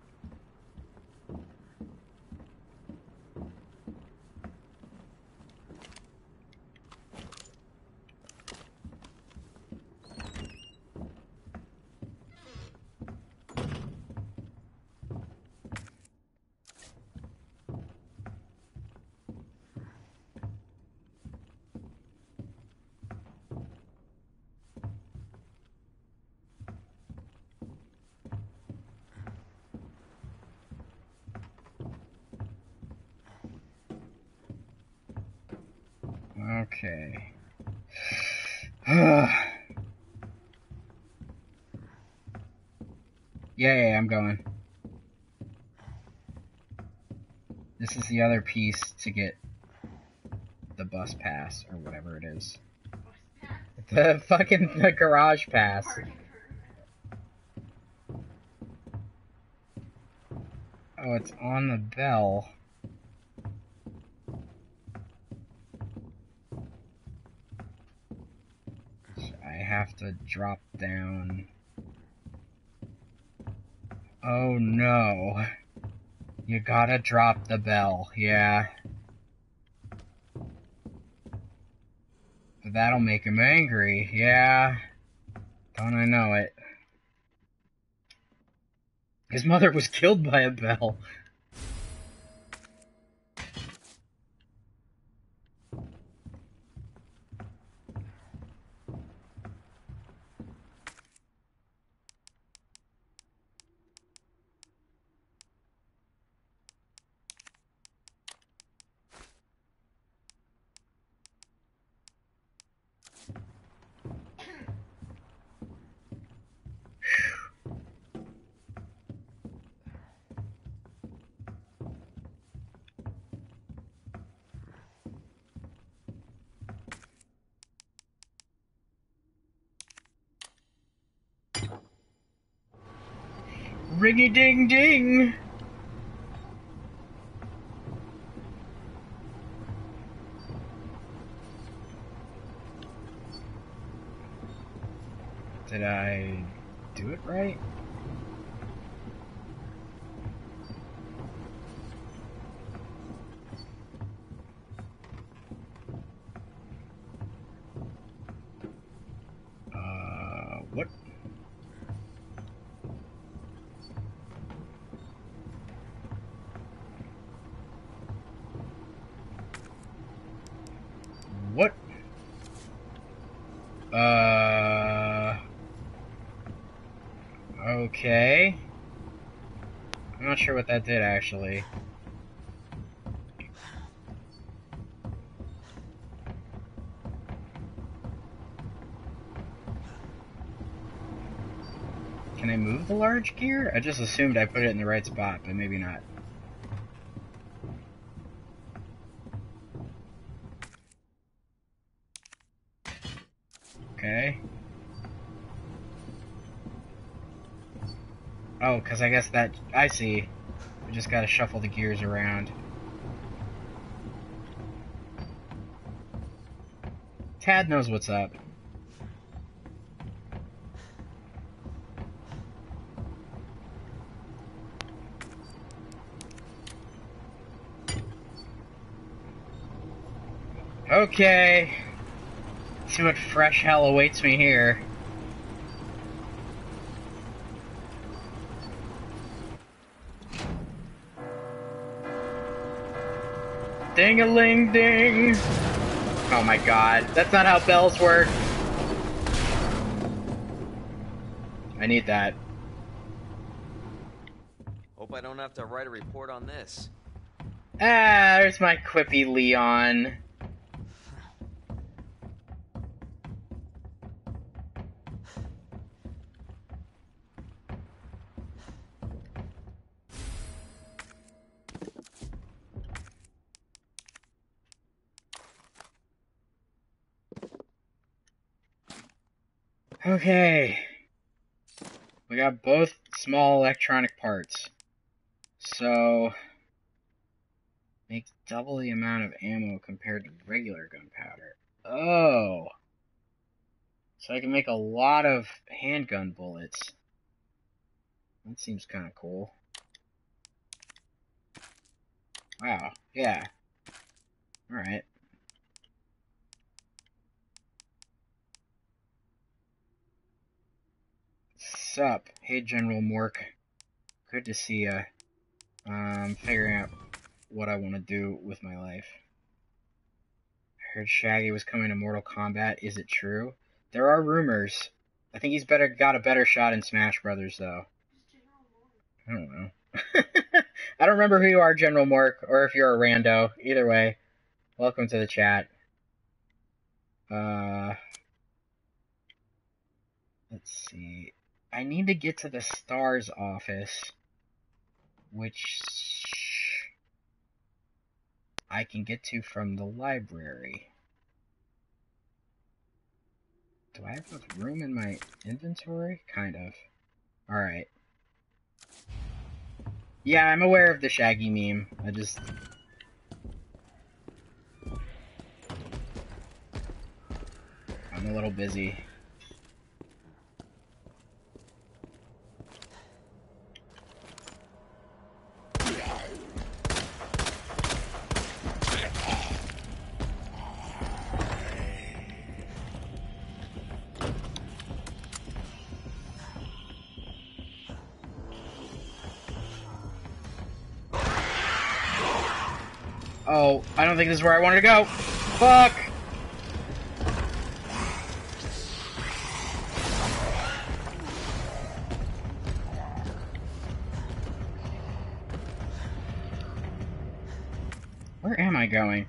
Okay. yeah, yeah, I'm going. This is the other piece to get the bus pass, or whatever it is. The fucking the garage pass. Oh, it's on the bell. I have to drop down. Oh no. You gotta drop the bell, yeah. That'll make him angry, yeah. Don't I know it? His mother was killed by a bell. Ding I'm not sure what that did actually. Can I move the large gear? I just assumed I put it in the right spot, but maybe not. Okay. Oh, because I guess that... I see. Just gotta shuffle the gears around. Tad knows what's up. Okay. see what fresh hell awaits me here. Ding a ling ding! Oh my god, that's not how bells work. I need that. Hope I don't have to write a report on this. Ah, there's my quippy Leon. Both small electronic parts. So, makes double the amount of ammo compared to regular gunpowder. Oh. So I can make a lot of handgun bullets. That seems kind of cool. Wow, yeah. Alright. Sup? Hey, General Mork. Good to see ya. Um, figuring out what I want to do with my life. I heard Shaggy was coming to Mortal Kombat. Is it true? There are rumors. I think he's better got a better shot in Smash Brothers, though. I don't know. I don't remember who you are, General Mork, or if you're a rando. Either way, welcome to the chat. Uh, let's see. I need to get to the STARS office, which I can get to from the library. Do I have enough room in my inventory? Kind of. Alright. Yeah, I'm aware of the Shaggy meme. I just... I'm a little busy. I don't think this is where I wanted to go. Fuck! Where am I going?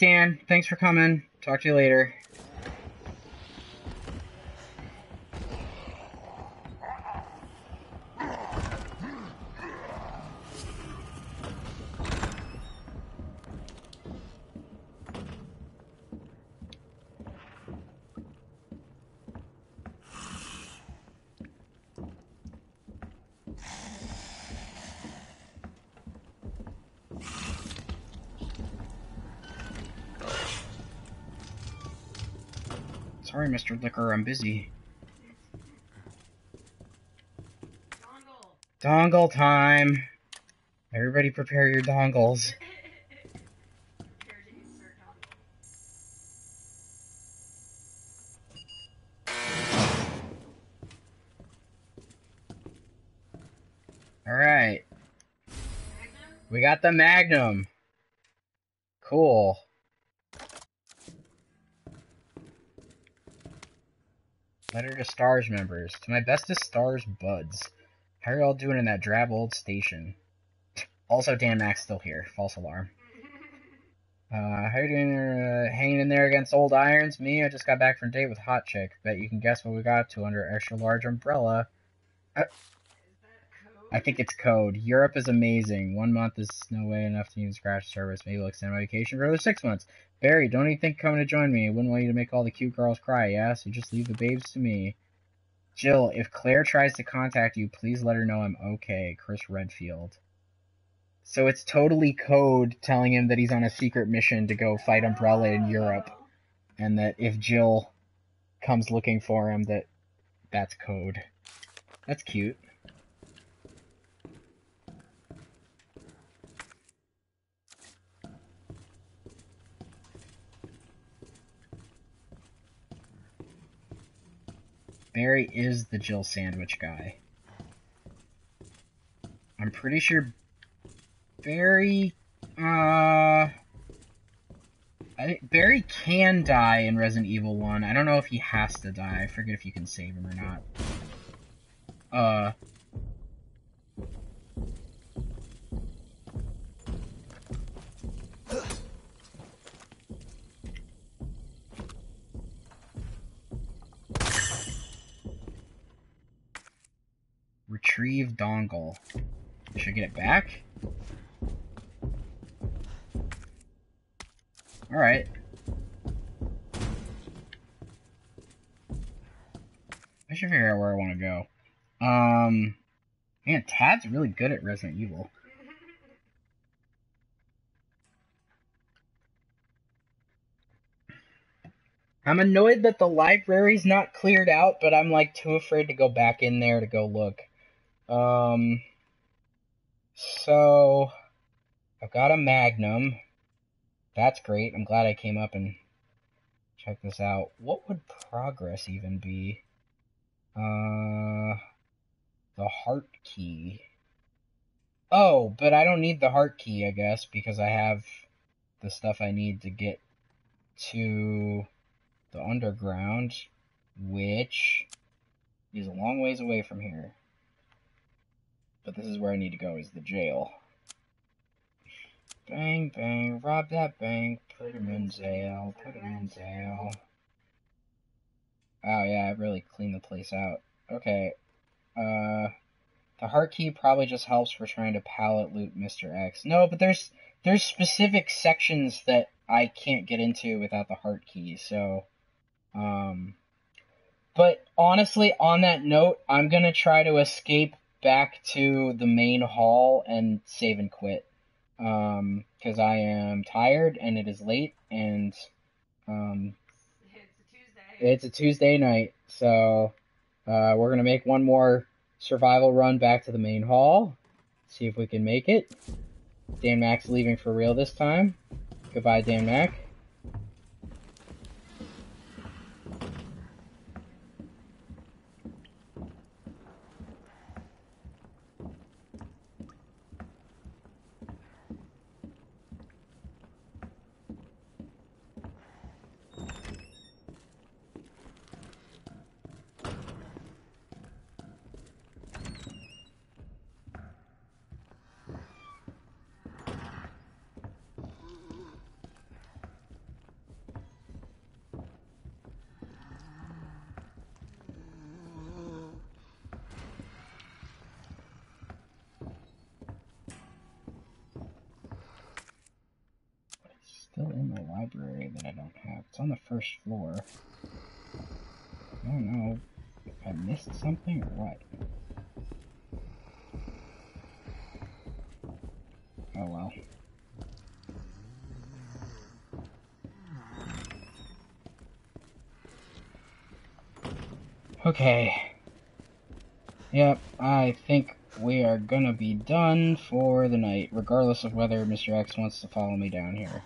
Dan. Thanks for coming. Talk to you later. Licker, I'm busy. Dongle. Time. Everybody prepare your dongles. Alright, we got the Magnum. Cool. Letter to STARS members. To my bestest STARS buds. How are y'all doing in that drab old station? Also, Dan Max still here. False alarm. Uh, how you doing there, uh, hanging in there against old irons? Me, I just got back from a date with Hot Chick. Bet you can guess what we got to under extra large umbrella. Code? I think it's code. Europe is amazing. One month is no way enough to use scratch service. Maybe we'll extend my vacation for another six months. Barry, don't even think coming to join me. I wouldn't want you to make all the cute girls cry, yeah? So just leave the babes to me. Jill, if Claire tries to contact you, please let her know I'm okay. Chris Redfield. So it's totally code telling him that he's on a secret mission to go fight Umbrella in Europe, and that if Jill comes looking for him, that that's code. That's cute. Barry is the Jill sandwich guy. I'm pretty sure Barry, uh, Barry can die in Resident Evil 1. I don't know if he has to die. I forget if you can save him or not. Uh, retrieve dongle. Should I get it back? Alright. I should figure out where I want to go. Um, man, Tad's really good at Resident Evil. I'm annoyed that the library's not cleared out, but I'm like too afraid to go back in there to go look. Um, so I've got a Magnum. That's great. I'm glad I came up and checked this out. What would progress even be? Uh, the heart key. Oh, but I don't need the heart key, I guess, because I have the stuff I need to get to the underground, which is a long ways away from here. But this is where I need to go, is the jail. Bang, bang, rob that bank, put him in jail, put him in jail. Oh yeah, I really cleaned the place out. Okay, uh, the heart key probably just helps for trying to pallet loot Mr. X. No, but there's, there's specific sections that I can't get into without the heart key, so, um, but honestly, on that note, I'm gonna try to escape back to the main hall and save and quit. Um, because I am tired and it is late and, um, It's a Tuesday. it's a Tuesday night, so, uh, we're gonna make one more survival run back to the main hall. See if we can make it. Dan Mac's leaving for real this time. Goodbye, Dan Mac. It's still in the library that I don't have. It's on the first floor. I don't know if I missed something or what. Oh well. Okay. Yep, I think we are gonna be done for the night, regardless of whether Mr. X wants to follow me down here.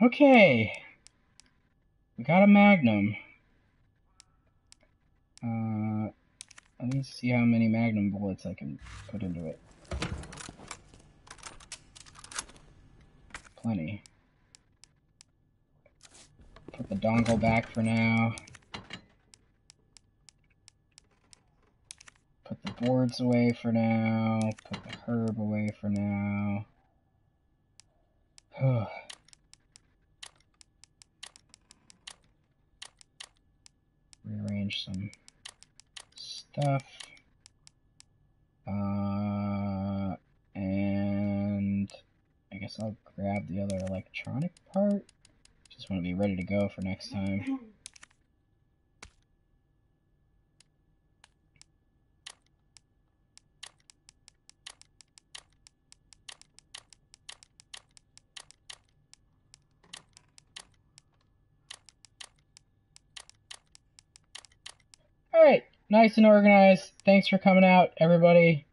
Okay. We got a Magnum. Uh, let me see how many Magnum bullets I can put into it. Plenty. Put the dongle back for now. Put the boards away for now. Put the herb away for now. Rearrange some stuff. Uh, and I guess I'll grab the other electronic part. Want to be ready to go for next time. Alright, nice and organized. Thanks for coming out, everybody.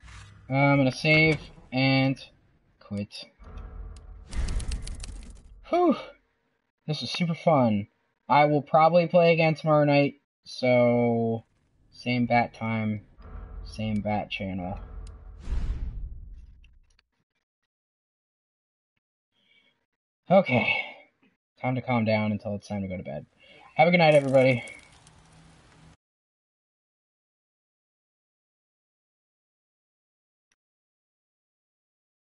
Uh, I'm gonna save and quit. Whew! This was super fun. I will probably play again tomorrow night, so same bat time, same bat channel. Okay, time to calm down until it's time to go to bed. Have a good night, everybody.